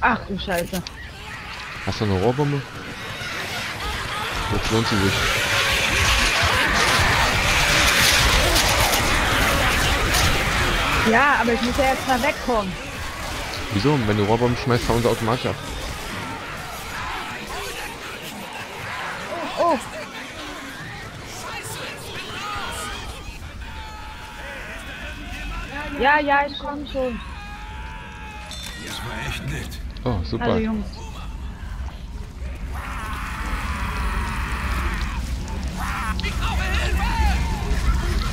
Ach du Scheiße. Hast du eine Rohrbombe? Jetzt lohnt sie sich. Ja, aber ich muss ja jetzt mal wegkommen. Wieso? Wenn du Rohrbomben schmeißt, hauen sie automatisch ab. Ja, ja, ich komm schon. Das war echt nett. Oh, super. Also, Jungs.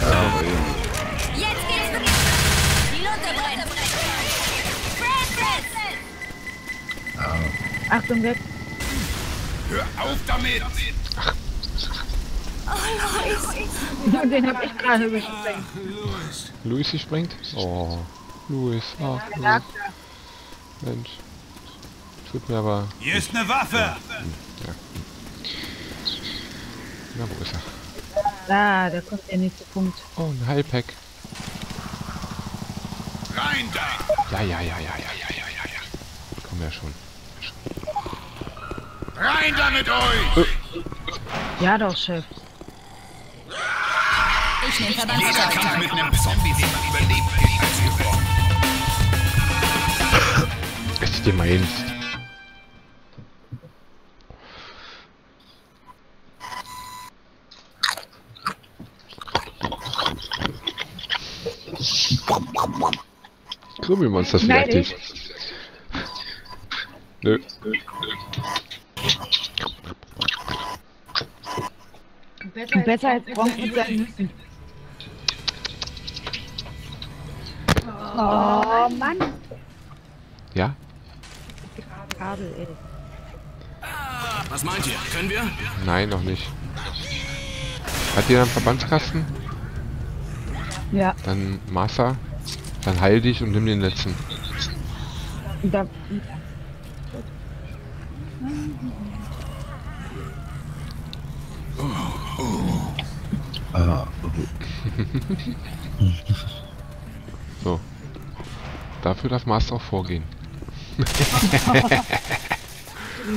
Oh, Jetzt geht's Achtung, weg. Hör auf damit! Oh, Lois! Den hab ich gerade übersprengt. Los. Luis gesprengt? Oh, Luis. Ach, lag Mensch. Tut mir aber... Hier ist eine Waffe! Na, wo ist er? da. Da, da kommt der nächste Punkt. Oh, ein Heilpack. Rein da! Ja, ja, ja, ja, ja, ja, ja, ja, ja. Komm ja schon. Rein da mit euch! Ja doch, Chef. Ich nehme Jeder. Kampf mit einem Zombie, den man überlebt, gilt als gewonnen. Ist dir meins. Krümmelmonster ist wieder Neidisch. aktiv. Nö. Besser als Bronx mit seinen Nüssen. Oh Mann. Ja? Kabel, ey. Was meint ihr? Können wir? Nein, noch nicht. Hat jeder einen Verbandskasten? Ja, Dann Master. Dann heil dich und nimm den letzten. da, Ah, So. Dafür darf Master auch vorgehen. du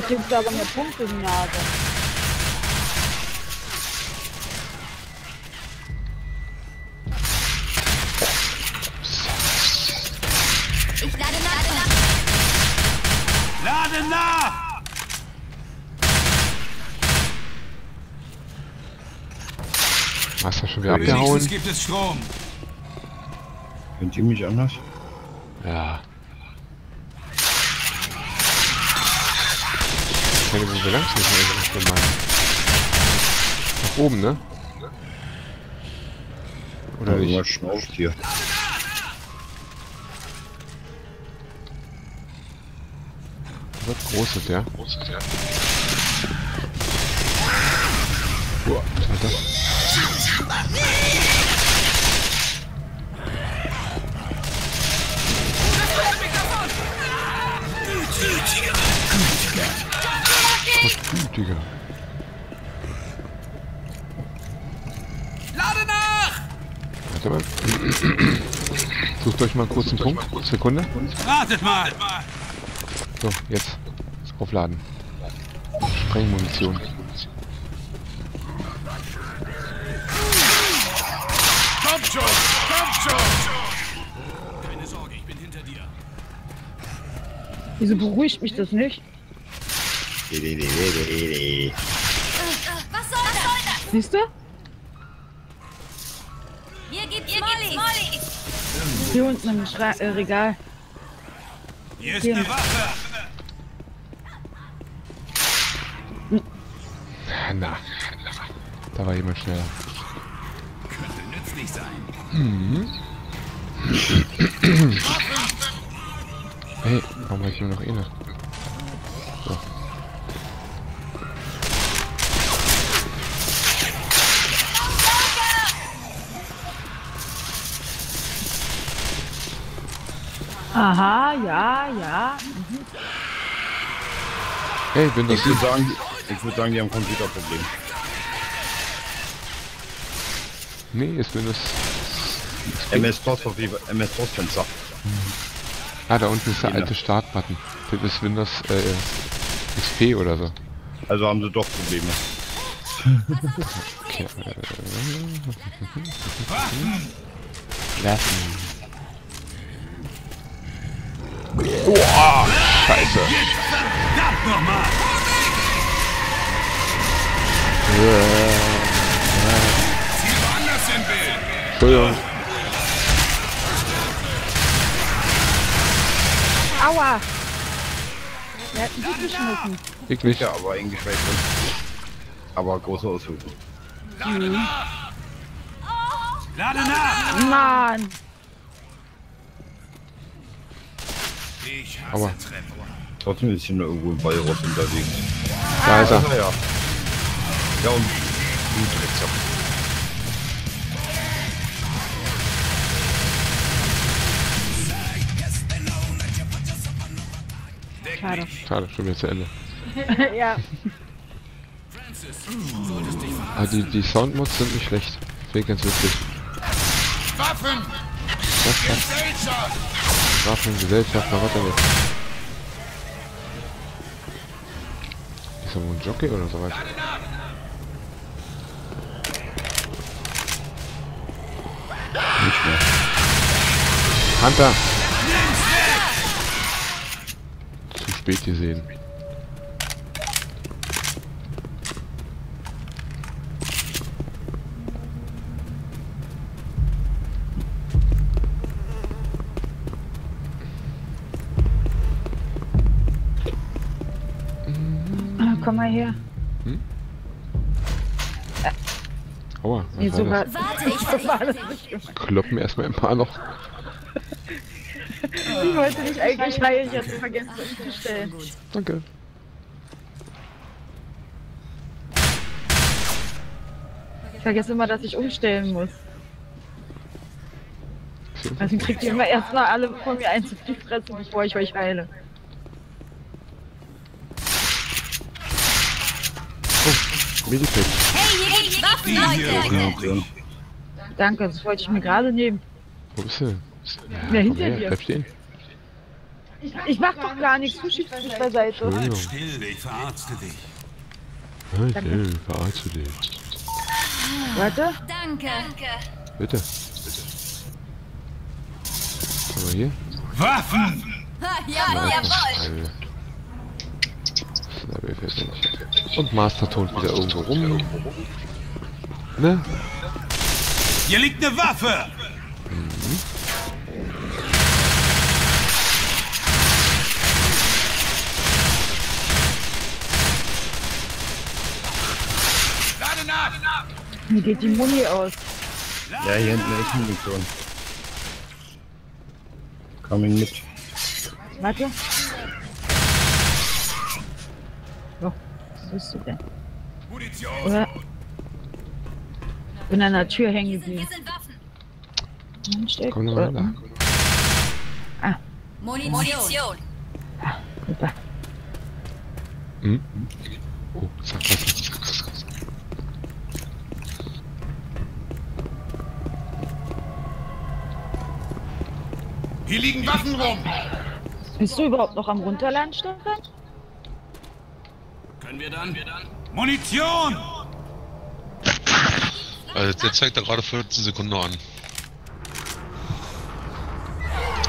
kriegst aber eine Punkte in die Nase. Ich lade nach. Lade nach! Master schon wieder abgehauen. Gibt es Strom. könnt ihr mich anders? Ja. Ich meine, wo belangst du nicht mehr? Nach oben, ne? Oder also ja, nicht? Schnauft hier. Was groß ist der? Groß ist was war das? Gütiger. Lade nach! Warte mal. Sucht euch mal kurz einen Punkt. Sekunde. Wartet mal! So, jetzt. Aufladen. Sprengmunition. Kommt schon! Kommt schon! Keine Sorge, ich bin hinter dir. Wieso beruhigt mich das nicht? Was soll das? Siehst du? Hier gibt's Molly. Hier unten im Schra äh, Regal. Hier ist Hier. eine Waffe! Na. Da war jemand schneller. Könnte nützlich sein. Hey, warum habe ich nur noch eine? Hey, Windows Ich würde sagen, ich würde sagen, die haben Computerproblem. Nee, ist Windows. MS-DOS auf die MS-DOS-Fenster. Ah, da unten ist der Genau. alte Startbutton. Das ist Windows äh, XP oder so. Also haben sie doch Probleme. Okay, äh, lassen. Boah, scheiße. Verdammt nochmal! Ziel woanders im Bild! Entschuldigung. Aua! Der hat einen geschmissen. Wirklich? Ja, aber eingeschweißt. Aber große Auswirkungen. Lade nach! Lade nach! Mann! Ich hasse Aua. Treffer. Trotzdem ist hier nur irgendwo ein Virus unterwegs. Da ist er. Ja, ja. Ja, und du Drecksack. Schade. Schade, schon wieder zu Ende. ja. Ah, die, die Soundmods sind nicht schlecht. Finde ich ganz witzig. Waffen! Gesellschaft! Waffen, Gesellschaft, was denn jetzt? Ist da wohl ein Jockey oder sowas? Nicht mehr. Hunter! Zu spät gesehen. Mal her. Aua, Nee, was so war das? Warte, ich so war das nicht gemeint. Kloppen erstmal ein paar noch. Ich wollte dich eigentlich heilen, ich hatte vergessen umzustellen. Danke. Ich vergesse immer, dass ich umstellen muss. Also kriegt ihr immer erstmal alle von mir eins auf die Fresse, bevor ich euch heile. Medikit. Hey, hier Waffen, Leute! Danke, das wollte ich mir gerade nehmen. Wo bist du? Ja, komm hinter her, dir. Bleib stehen. Ich mach doch gar nichts, du schiebst mich beiseite. Entschuldigung. Still, ich verarzte dich. Halt, ey, verarzte dich. Warte, Danke. Bitte. Guck mal hier. Waffen! Ja, jawohl. Fährt ja nicht. Und Master tont wieder irgendwo rum. Ne? Hier liegt eine Waffe! Nach! mir geht die Muni aus. Ja, hier hinten ist Munition. Coming mit. Warte. So, wo bist du denn? Munition! Oder? Bin an der Tür hängen Hier geblieben. sind Waffen. Ansteckt. Komm noch mal da. Munition. Super. Hm? Oh, zack, zack, zack, zack, zack. Hier liegen Waffen rum! Bist du überhaupt noch am Runterladen, Stefan? Können wir dann? Munition! Also der zeigt da gerade 14 Sekunden an.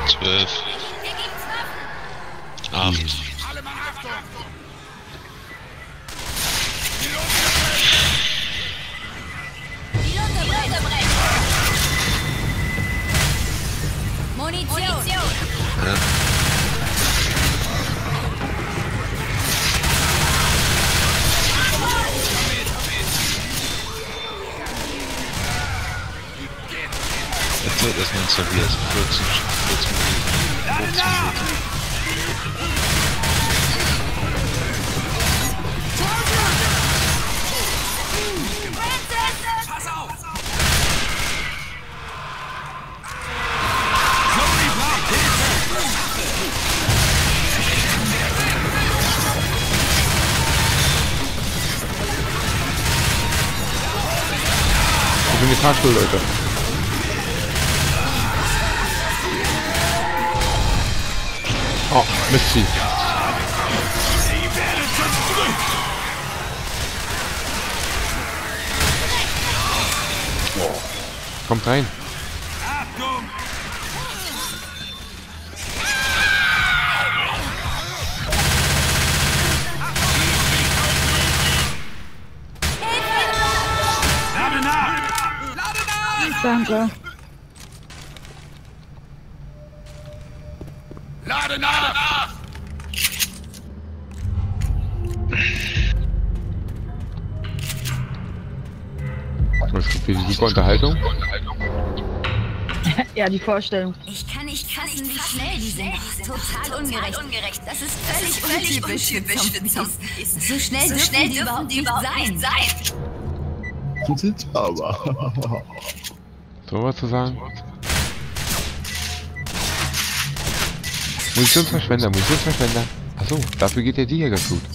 12, Hier gibt's Waffen. 8, Alle mal Achtung! Die Lunte brennt. brennt. Munition. jetzt wird erstmal installiert. 14, 14 Minuten. 15 Minuten. Ich bin Fahrstuhl, Leute. Oh, Mistvieh. Kommt rein. Danke. Super Unterhaltung. Ja, die Vorstellung. Ich kann nicht fassen, wie schnell die sind. Total ungerecht. ungerecht. Das ist völlig, völlig untypisch für Zombies. So schnell, so schnell dürfen die überhaupt nicht sein. Das ist aber. So was zu sagen? Munitionsverschwender, Munitionsverschwender. Achso, dafür geht der Jägerflut. Ey! Und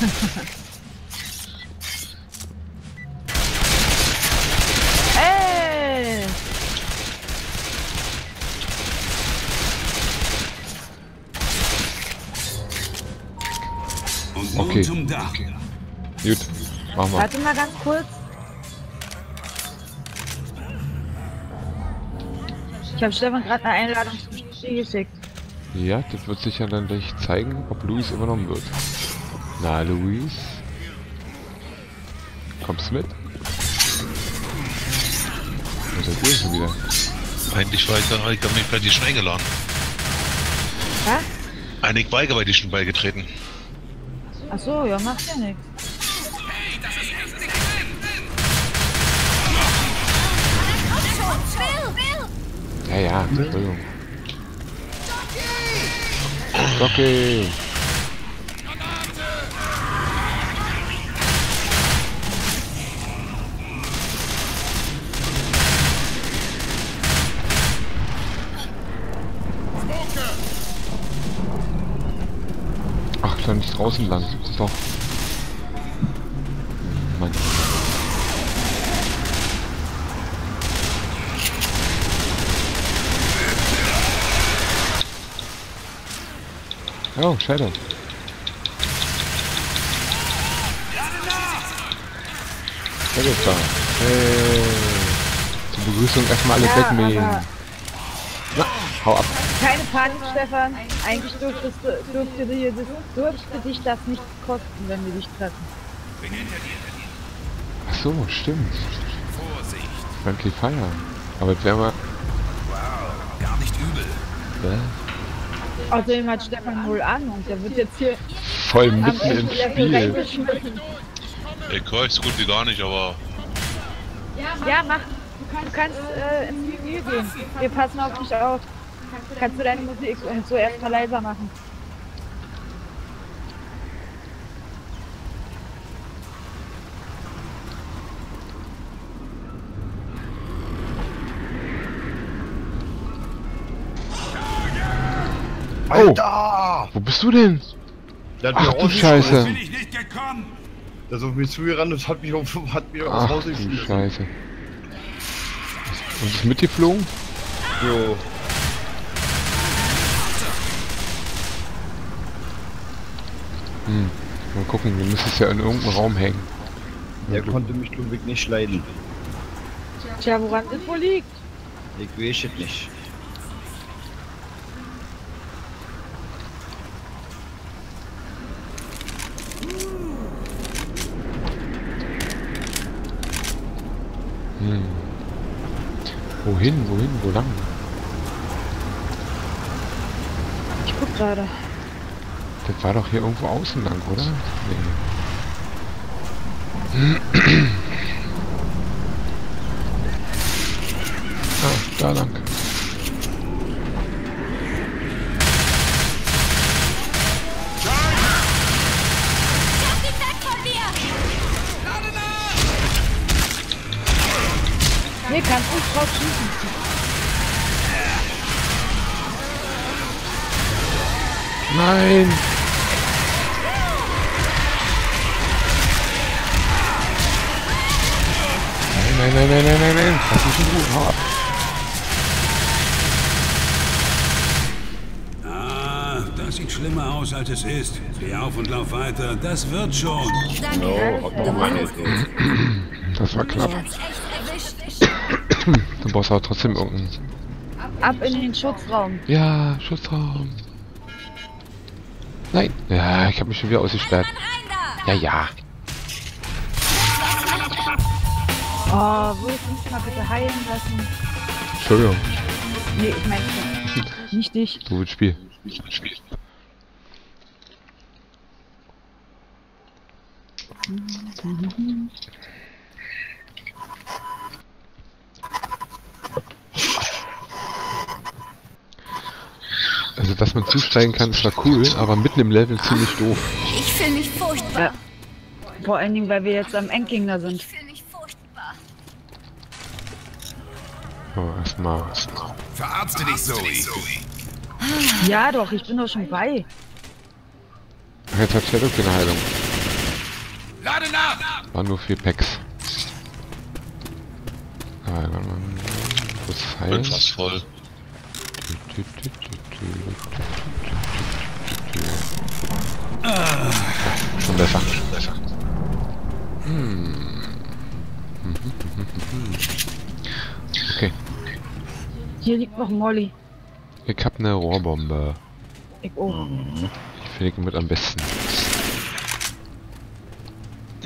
nun Okay. Dach. Gut, machen wir. Warte mal ganz kurz. Ich habe Stefan gerade eine Einladung zum Spiel geschickt. Ja, das wird sich ja dann gleich zeigen, ob Luis übernommen wird. Na, Luis? Kommst du mit? Wo seid ihr schon wieder? Eigentlich war ich da, ich habe mich bei dir schon eingeladen. Eigentlich war ich bei dir schon beigetreten. Ach so, ja, macht ja nichts. Ja, ja, Entschuldigung. Doki! Nicht draußen lang. Doch. Mann. Oh, Shadow. Shadow ist da. Hey. Zur Begrüßung erstmal alle Ja, wegmähen. Hau ab. Keine Panik, Stefan. Eigentlich dürftest du, dürfte, das, dürfte dich das nicht kosten, wenn wir dich treffen. Ach so, stimmt. Friendly Fire. Aber jetzt wären wir... Gar nicht übel. Äh, Außerdem hat Stefan null Ahnung. Der wird jetzt hier voll mitten im Spiel. Ich höre euch so gut wie gar nicht, aber Ja, mach. Du kannst äh, ins Menü gehen. Wir passen auf dich auf. Kannst du deine Musik zuerst mal leiser machen. Alter! Wo bist du denn? Der hat Ach mich du rausgeschmissen. Scheiße. Bin ich nicht gekommen. Der ist auf mich zugerannt und hat mich, auf, hat mich aufs Ach Haus du geschmissen. Scheiße. Und ist mitgeflogen? So. Hm. Mal gucken, wir müssen es ja in irgendeinem Raum hängen. Der konnte mich Ludwig nicht leiden. Tja, woran das wohl liegt? Ich weiß es nicht. Hm. Wohin, wohin, wo lang? Ich guck gerade. Das war doch hier irgendwo außen lang, oder? Nee. Ah, da lang. Als es ist. Steh auf und lauf weiter. Das wird schon. Danke. Oh, hat noch. Das war knapp. Du brauchst aber trotzdem irgendeinen... Ab in den Schutzraum. Ja, Schutzraum. Nein. Ja, ich habe mich schon wieder ausgesperrt. Ja, ja. Oh, wo ich mich mal bitte heilen lassen? Entschuldigung. Nee, ich meine nicht dich. Du willst Spiel. Also, dass man zusteigen kann, ist zwar cool, aber mitten im Level ziemlich doof. Ich fühle mich furchtbar. Ja. Vor allen Dingen, weil wir jetzt am Endgegner sind. Oh, erstmal. Verarzte dich, Zoe. Ja, doch, ich bin doch schon bei. Jetzt hat Shadow keine Heilung. Lade nach! War nur vier Packs. Ah. Das Bin heilen. fast voll. Schon besser. Okay, Hier liegt noch Molly. ich hab eine Rohrbombe. Ich finde ich mit am besten.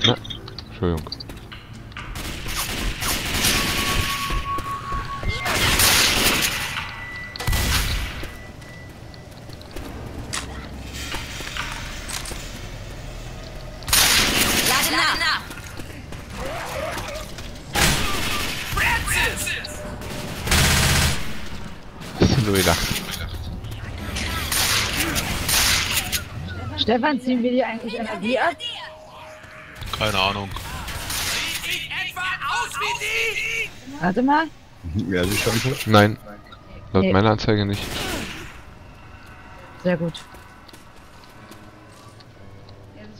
Na, Entschuldigung. Stefan, ziehen wir dir eigentlich Energie ab? Keine Ahnung. Warte mal. Ja, stand so. Nein. Laut Nee. meiner Anzeige nicht. Sehr gut.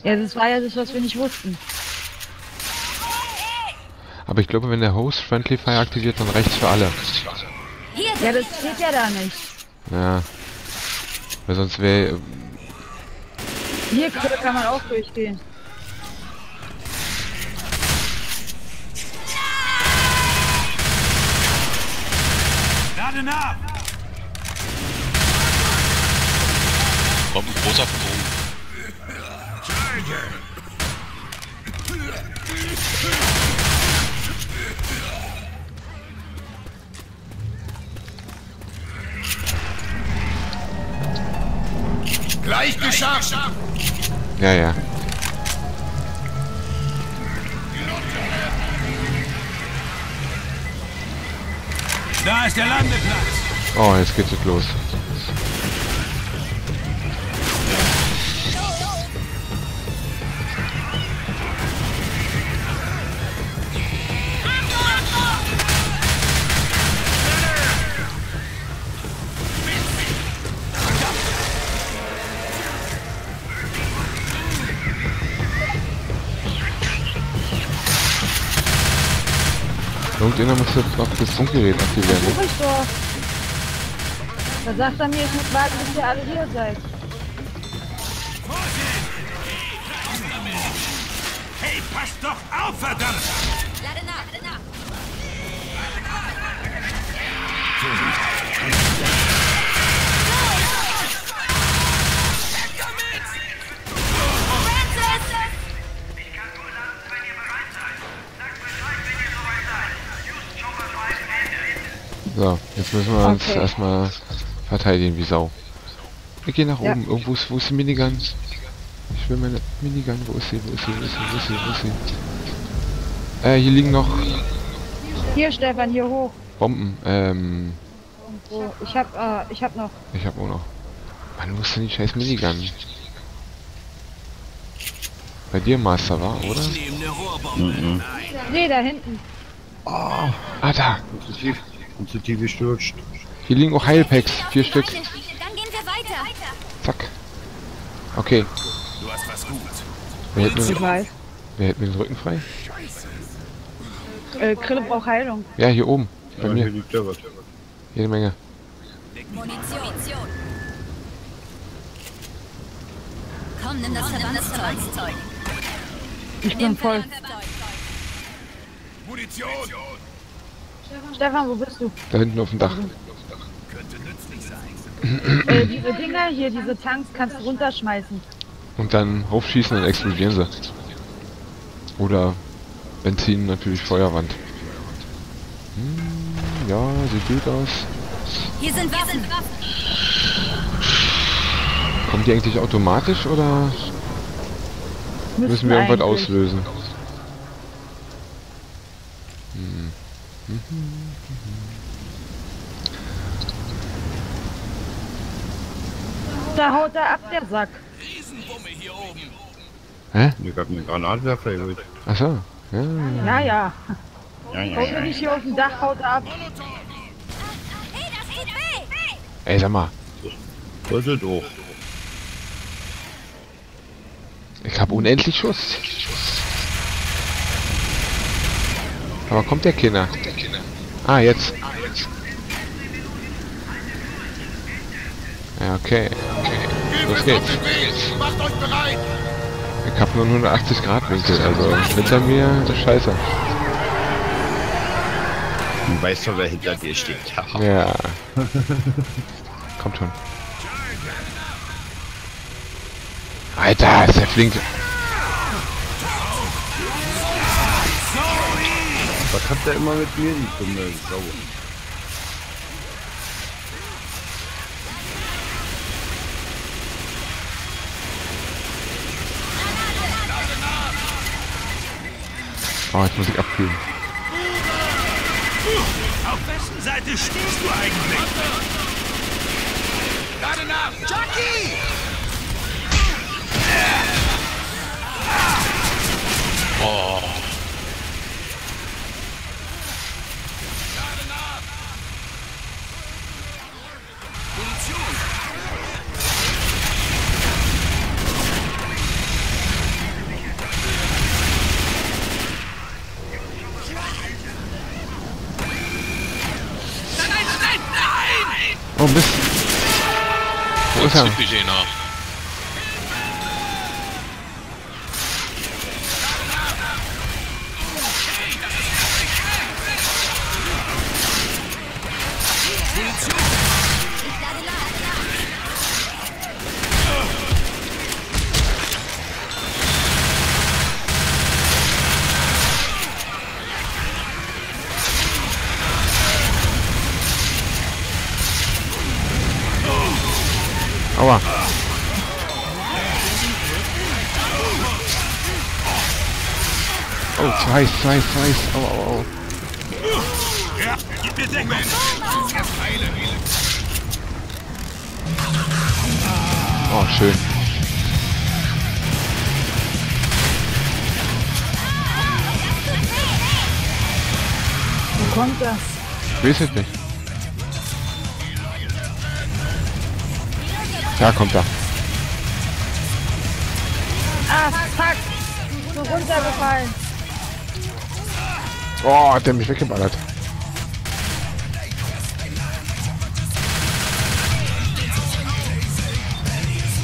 Ja, das war ja das, was wir nicht wussten. Aber ich glaube, wenn der Host Friendly Fire aktiviert, dann reicht's für alle. Ja, das steht ja da nicht. Ja. Weil sonst wäre... Hier kann man auch durchgehen. Nach! Kommt ein großer oben. Gleich geschafft! Ja, ja. Da ist der Landeplatz! Oh, jetzt geht's los. Irgendjemand muss jetzt noch das Funkgerät aktivieren. Such ich doch. Da sagt er mir, ich muss warten, bis ihr alle hier seid. Hey, passt doch auf, verdammt! Lade nach. Lade nach. So, jetzt müssen wir uns Okay. erstmal verteidigen wie Sau. Wir gehen nach Ja. oben. Irgendwo ist, wo ist die Minigun? Ich will meine Minigun. Wo ist sie? Wo ist sie? Wo ist sie? Wo ist sie? Wo ist sie? Äh, hier liegen noch Hier, Stefan, hier hoch. Bomben. Ähm, ich hab, äh, ich hab noch. ich hab auch noch. Mann, wo ist denn die scheiß Minigun? Bei dir, Master, war, oder? Nee, da hinten. Ah, da. Zu tief. Und zu tief gestürzt. Hier liegen auch Heilpacks. Vier Stück. Dann gehen wir weiter. Zack. Okay. Du hast was gut. Wer hält, Ich mir, weiß. wer hält mir den Rücken frei? Äh, Krille braucht Heilung. Ja, hier oben. Bei Ja, hier mir. liegt der was. Jede Menge. Munition. Komm, nimm das Verbandszeug. Ich bin voll. Munition! Stefan, wo bist du? Da hinten auf dem Dach. Könnte nützlich sein. Äh, diese Dinger hier, diese Tanks kannst du runterschmeißen. Und dann aufschießen und explodieren sie. Oder Benzin natürlich Feuerwand. Hm, ja, sieht gut aus. Hier sind Waffen. Kommt die eigentlich automatisch oder müssen wir irgendwas auslösen? Hm. Da haut er ab, der Sack. Hä? Ich hab einen Granatwerfer geholt. Achso. Ja. Ja, ja. Ja, ja, er nicht hier auf dem Dach, haut er ab. Das! Ey, sag mal. Rüttelt hoch. Ich habe unendlich Schuss. Aber kommt der Kinder? Ah, jetzt. Ja, okay. Los geht's. Ich habe nur einen 180 Grad Winkel, also hinter mir ist scheiße. Du weißt doch, wer hinter dir steht. Ja. Ja. Kommt schon. Alter, ist der flink. Was hat der immer mit mir, die dumme Sau? Oh, jetzt muss ich abkühlen. Auf wessen Seite stehst du eigentlich? Lade nach! Jackie! Oh, Oh Mist. Wo ist er? Budget nach. Zwei, zwei, zwei. Au, au, au. Ja, gib mir Deckung! Oh, schön. Wo kommt das? Ich weiß es nicht. Da kommt er. Ah, fuck! So runtergefallen. Oh, hat der mich weggeballert.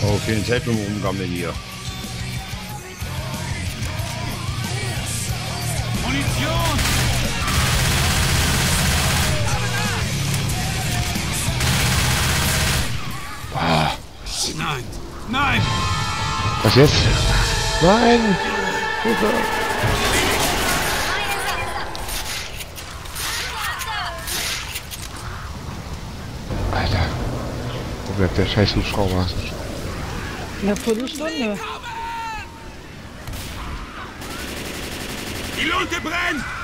Oh, vielen Zeit dem Umgammeln hier. Munition! Nein! Nein! Was jetzt? Nein! Hilfe! Der scheiß Hubschrauber? Eine Viertelstunde. Die Lunte brennt!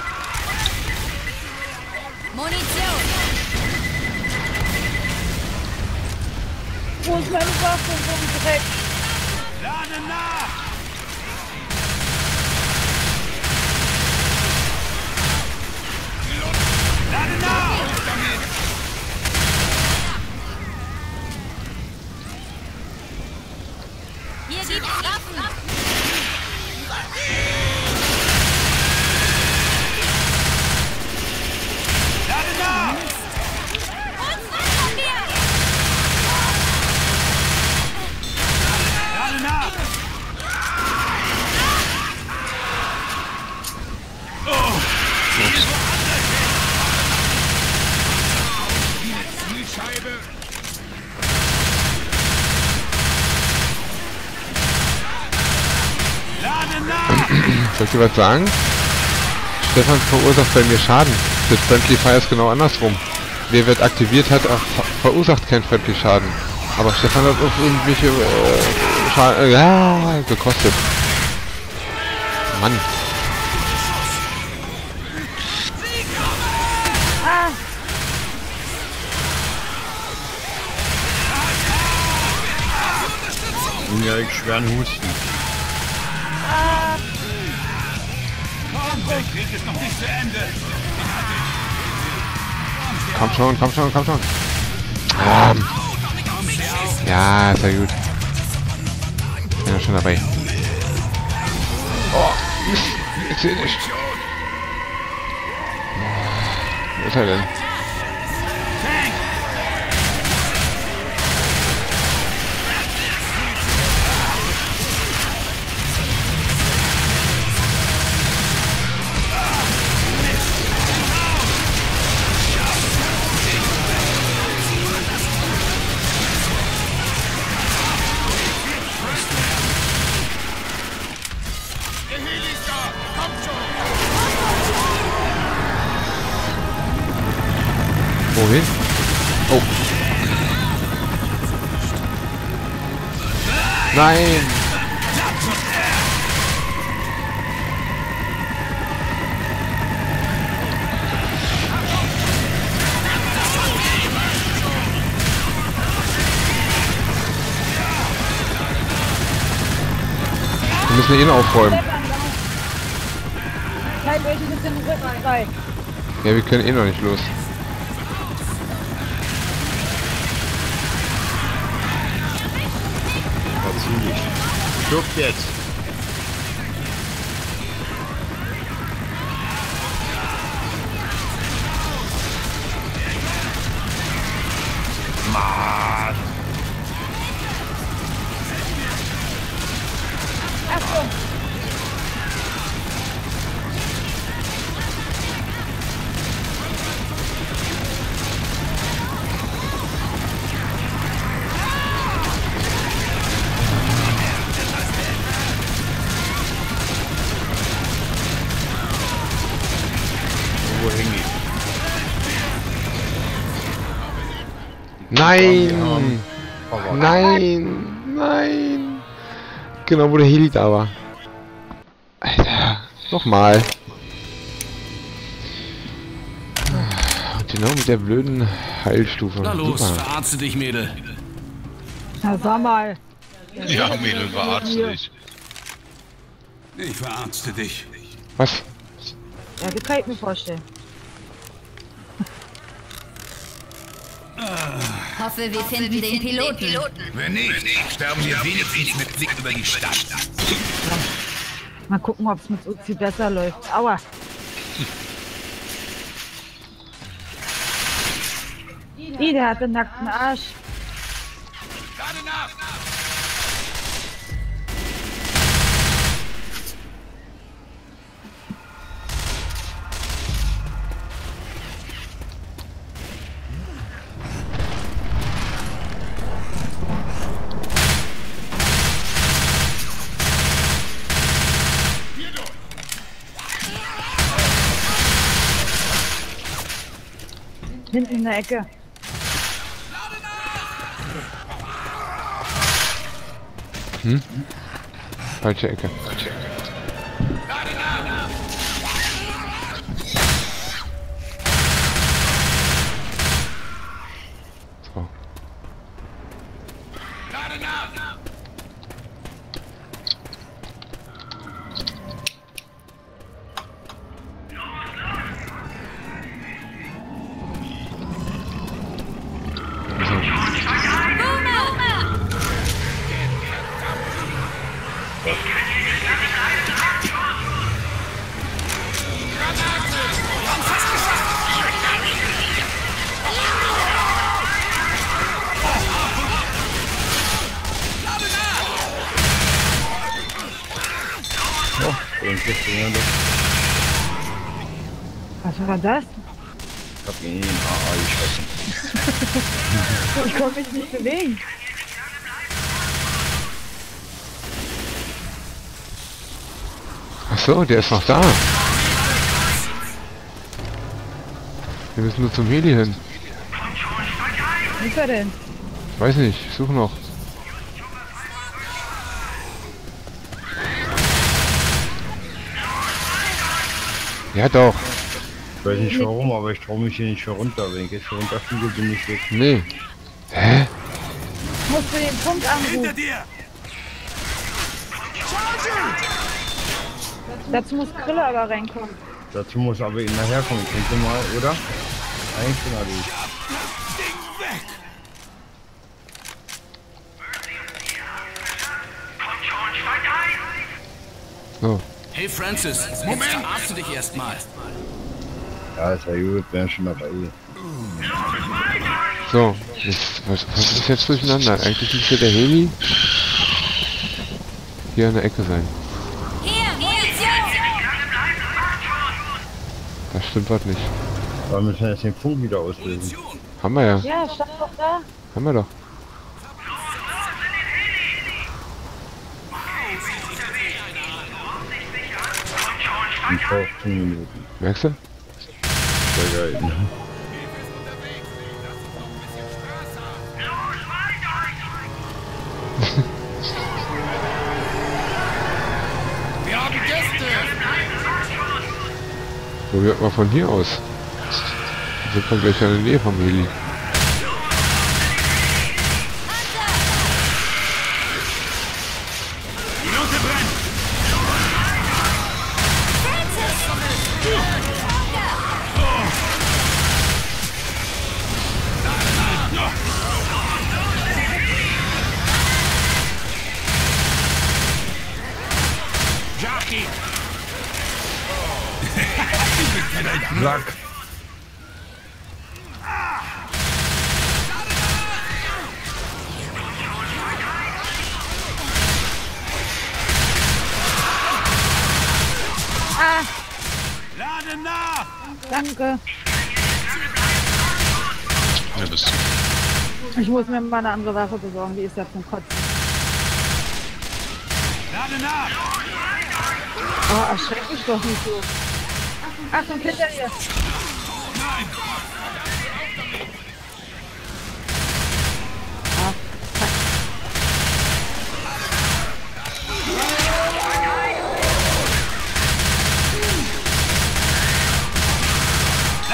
Was sagen? Stefan verursacht bei mir Schaden. Das Friendly Fire ist genau andersrum. Wer wird aktiviert hat, verursacht keinen Friendly Schaden. Aber Stefan hat auch irgendwelche äh, Schaden äh, gekostet. Mann. Ja, ich schweren Husten. Der Krieg ist noch nicht zu Ende. Komm schon, komm schon, komm schon. Ah. Ja, sehr gut. Bin ja schon dabei. Oh, Mist. Ich sehe nicht. Wo ist er denn? Nein! Wir müssen ihn aufräumen. Ja, wir können eh noch nicht los. Stopp jetzt. Nein! Nein! Nein! Genau, wo der Heli da war. Alter, nochmal. Und genau mit der blöden Heilstufe. Na los, Super. verarzte dich, Mädel. Na sag mal. Ja, Mädel, verarzte dich. Ich verarzte dich. Was? Ja, das kann ich mir vorstellen. Hoffe, wir finden den Piloten. Wenn nicht, sterben wir wenigstens mit Blick über die Stadt. Mal gucken, ob es mit Uzi besser läuft. Aua. I, der hat einen nackten Arsch. Hinten in der Ecke. Falsche Ecke. So. Der ist noch da. Wir müssen nur zum Heli hin. Wo ist er denn? Ich weiß nicht, ich suche noch. Ja doch. Ich weiß nicht warum, aber ich traue mich hier nicht mehr runter. Wenn ich jetzt schon runterfliege, bin ich weg. Nee. Hä? Musst du den Punkt Hinter anrufen. dir! Dazu muss Grille aber reinkommen. Dazu muss aber ihn nachher kommen. Könnt ihr mal, oder? Eigentlich bin ich. So, Hey Francis, Moment! Verarschst du dich erstmal. Ja, ist ja gut, wäre schon dabei. so. Jetzt, was, was ist jetzt durcheinander? Eigentlich müsste der Heli hier an der Ecke sein. Hier, Munition! Da stimmt was nicht. Da müssen wir jetzt den Funk wieder auslösen. Haben wir ja. Ja, stand doch da. Haben wir doch. In 15 Minuten. Merkst du? Sehr geil. Probiert mal von hier aus. Dann sind wir gleich in der Nähe vom Heli. Mir mal eine andere Waffe besorgen. Die ist ja zum Kotzen. Lade nach! Oh, erschreck mich doch nicht so. Achtung, hinter dir. Nein!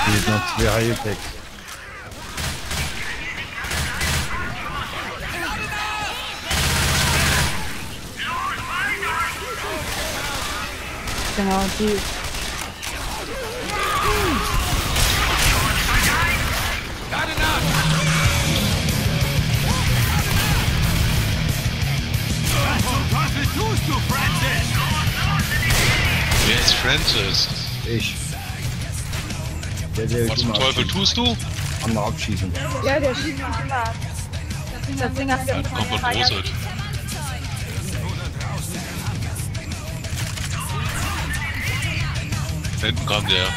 Hier sind noch zwei Heilpacks. Genau, die. Lade nach! Was zum Teufel tust du, Francis? Wer ist Francis? Ich. Der, der Was zum Teufel tust du? Einmal abschießen. Ja, der schießt mich immer ab. Das Ding hat ja Kommt von. Hinten kam der.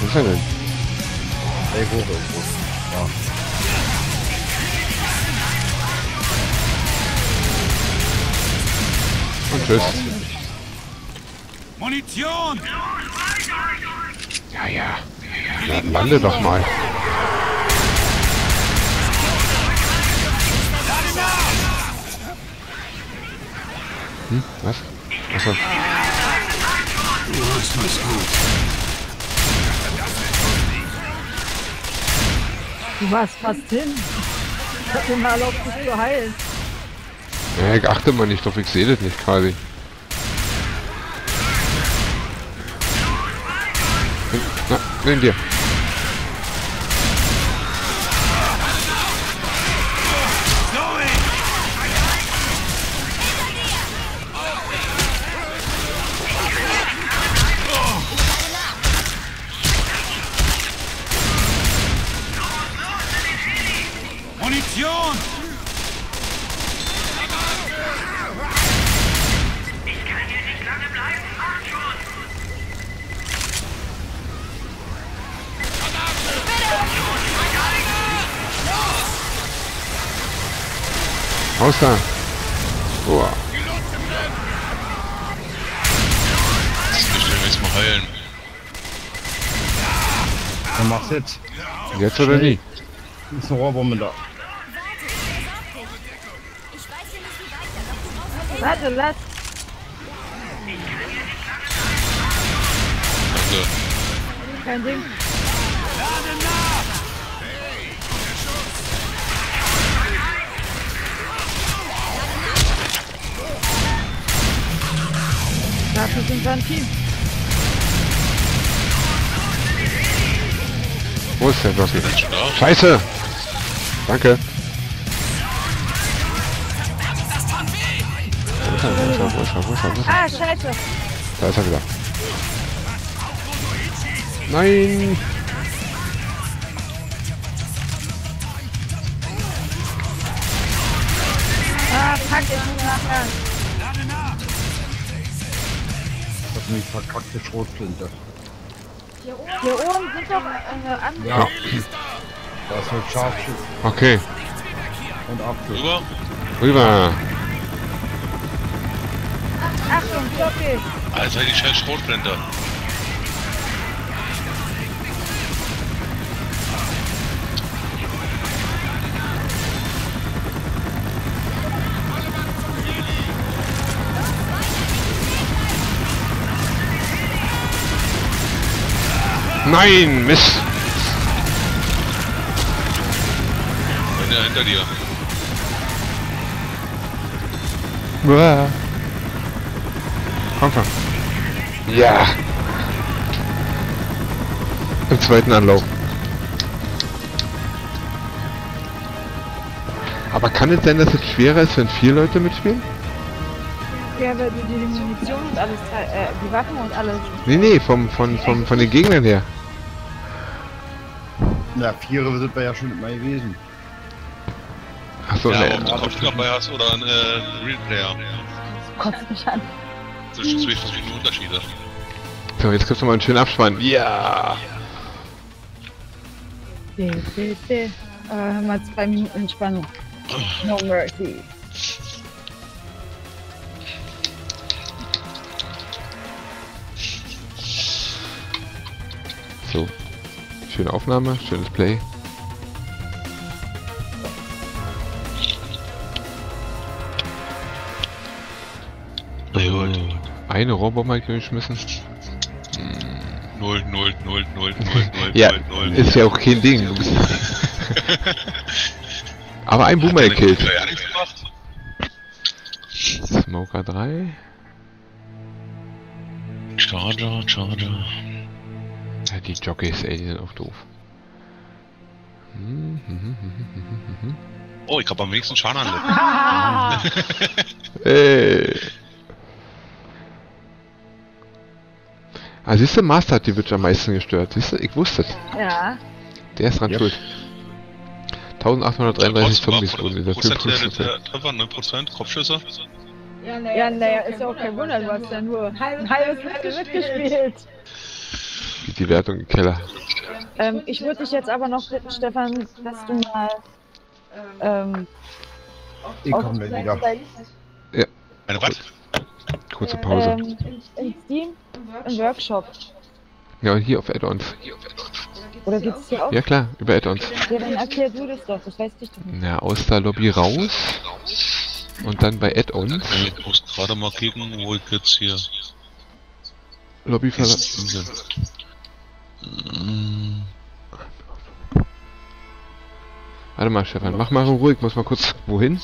Wo ist er denn? Ey, hoch irgendwo. Ja. Und tschüss. Munition! Ja, ja. ja lande doch mal. Hm, was? Achso. Du hast was gut. Du warst fast hin. Ich hab dir mal erlaubt, dich zu heilen. Ja, ich achte mal nicht drauf, ich sehe das nicht quasi. Na, nimm dir. Munition! Raus da. Boah. Ich will jetzt mal heilen. Dann mach's jetzt. Jetzt oder nie? Ist eine Rohrbombe da. Warte, lass. Danke. Kein Ding. Dafür sind wir ein Team. Wo ist der Blocky? Scheiße! Danke. Er? Wo ist er? Wo ist er? Wo ist er? Ah, scheiße. Da ist er wieder. Nein! Ah, fuck, ich muss nachher. Das ist nämlich verkackte Schrotflinte. Hier oben sind doch äh, andere. Ja. Da ist ein Scharfschütze Okay, und Abschuss. Rüber? rüber. Achtung, Glocke. Alter, die scheiß Schrotblende. Nein, Mist. Wenn der hinter dir. Uah. Komm schon. Ja. Im zweiten Anlauf. Aber kann es sein, dass es schwerer ist, wenn vier Leute mitspielen? Ja, weil du die Munition und alles, äh, die Waffen und alles. Nee, nee, vom, von, vom, von den Gegnern her. Na, Vierer sind wir ja schon immer gewesen. Achso, ja, ne. ob du einen Kopf dabei hast oder ein äh, Real Player. Kotzt mich an. Zwischen zwei verschiedene Unterschiede. So, jetzt kriegst du mal einen schönen Abspann. Ja. Bitte, bitte. Äh, mal zwei Minuten Entspannung. No mercy. So. Schöne Aufnahme, schönes Play. Gut. Eine Rohrbombe geschmissen. 0, 0, 0, 0, 0, 0, Ja, 0, 0. ist ja auch kein Ding. Aber ein Boomer gekillt. Smoker 3. Charger, Charger. Ja, die Jockeys, ey, die sind auch doof. Hm, hm, hm. Oh, ich hab am wenigsten Schaden angefangen. Ey. Ah, siehst du, Master hat die Witch am meisten gestört. Siehst du, ich wusste es. Ja. Der ist dran Yep. schuld. 1833 Zombies wurden dieser Prozent der, 5%. der Treffer, 9% Kopfschüsse. Ja, naja, ist ja auch kein Wunder, du hast ja nur ein halbes Level mitgespielt. Geht die Wertung im Keller. Ähm, ich würde dich jetzt aber noch bitten, Stefan, dass du mal ähm, Ich komme wieder. Eine was? Kurze Pause. ähm, in Steam im Workshop. Ja, und hier auf Add-ons. Oder geht's hier auch? Ja klar, über Add-ons. Ja, dann erklär du das doch, das weiß ich doch nicht. Na, aus der Lobby raus. Und dann bei Add-ons. Ich muss gerade mal gucken, wo ich jetzt hier. Lobby verlassen. Warte mal, Stefan, mach mal ruhig, muss mal kurz. Wohin?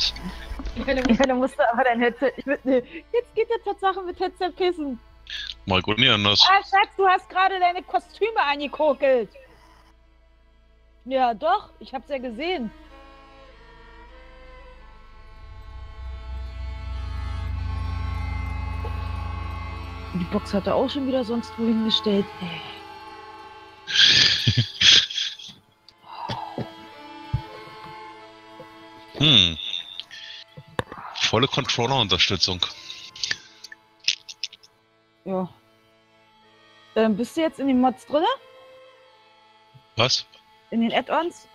Ja, dann musst du aber dein Headset. Ich würd, nee, jetzt geht der Tatsache mit Headset pissen. Mal gut, nicht anders. Ah, Schatz, du hast gerade deine Kostüme angekokelt. Ja, doch, ich hab's ja gesehen. Die Box hat er auch schon wieder sonst wohin gestellt. Ey. Hm. Volle Controller-Unterstützung. Ja. Ähm, bist du jetzt in den Mods drin? Was? In den Add-ons?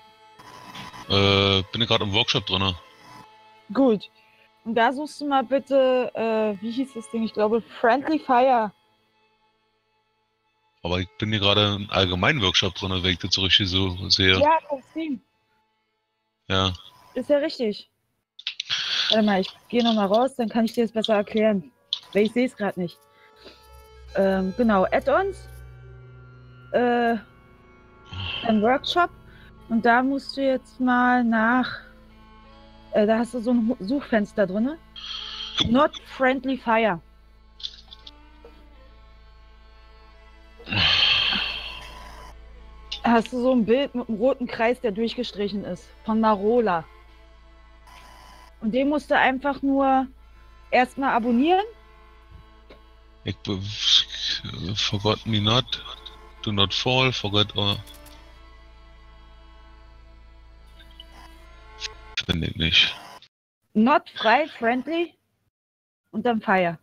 Äh, bin ich gerade im Workshop drin. Gut. Und da suchst du mal bitte, äh, wie hieß das Ding? Ich glaube, Friendly Fire. Aber ich bin hier gerade im allgemeinen Workshop drin, wenn ich das so richtig so sehe. Ja, vom Steam. Ja. Ist ja richtig. Warte mal, ich gehe nochmal raus, dann kann ich dir das besser erklären. Weil ich sehe es gerade nicht. Ähm, genau, Add-ons. äh, einen Workshop und da musst du jetzt mal nach. Äh, da hast du so ein Suchfenster drin. Not friendly fire. Hast du so ein Bild mit einem roten Kreis, der durchgestrichen ist, von Marola. Und den musst du einfach nur erstmal abonnieren. Ich forgot me not. Do not fall, forget or. Finde ich nicht. Not frei, friendly und dann fire.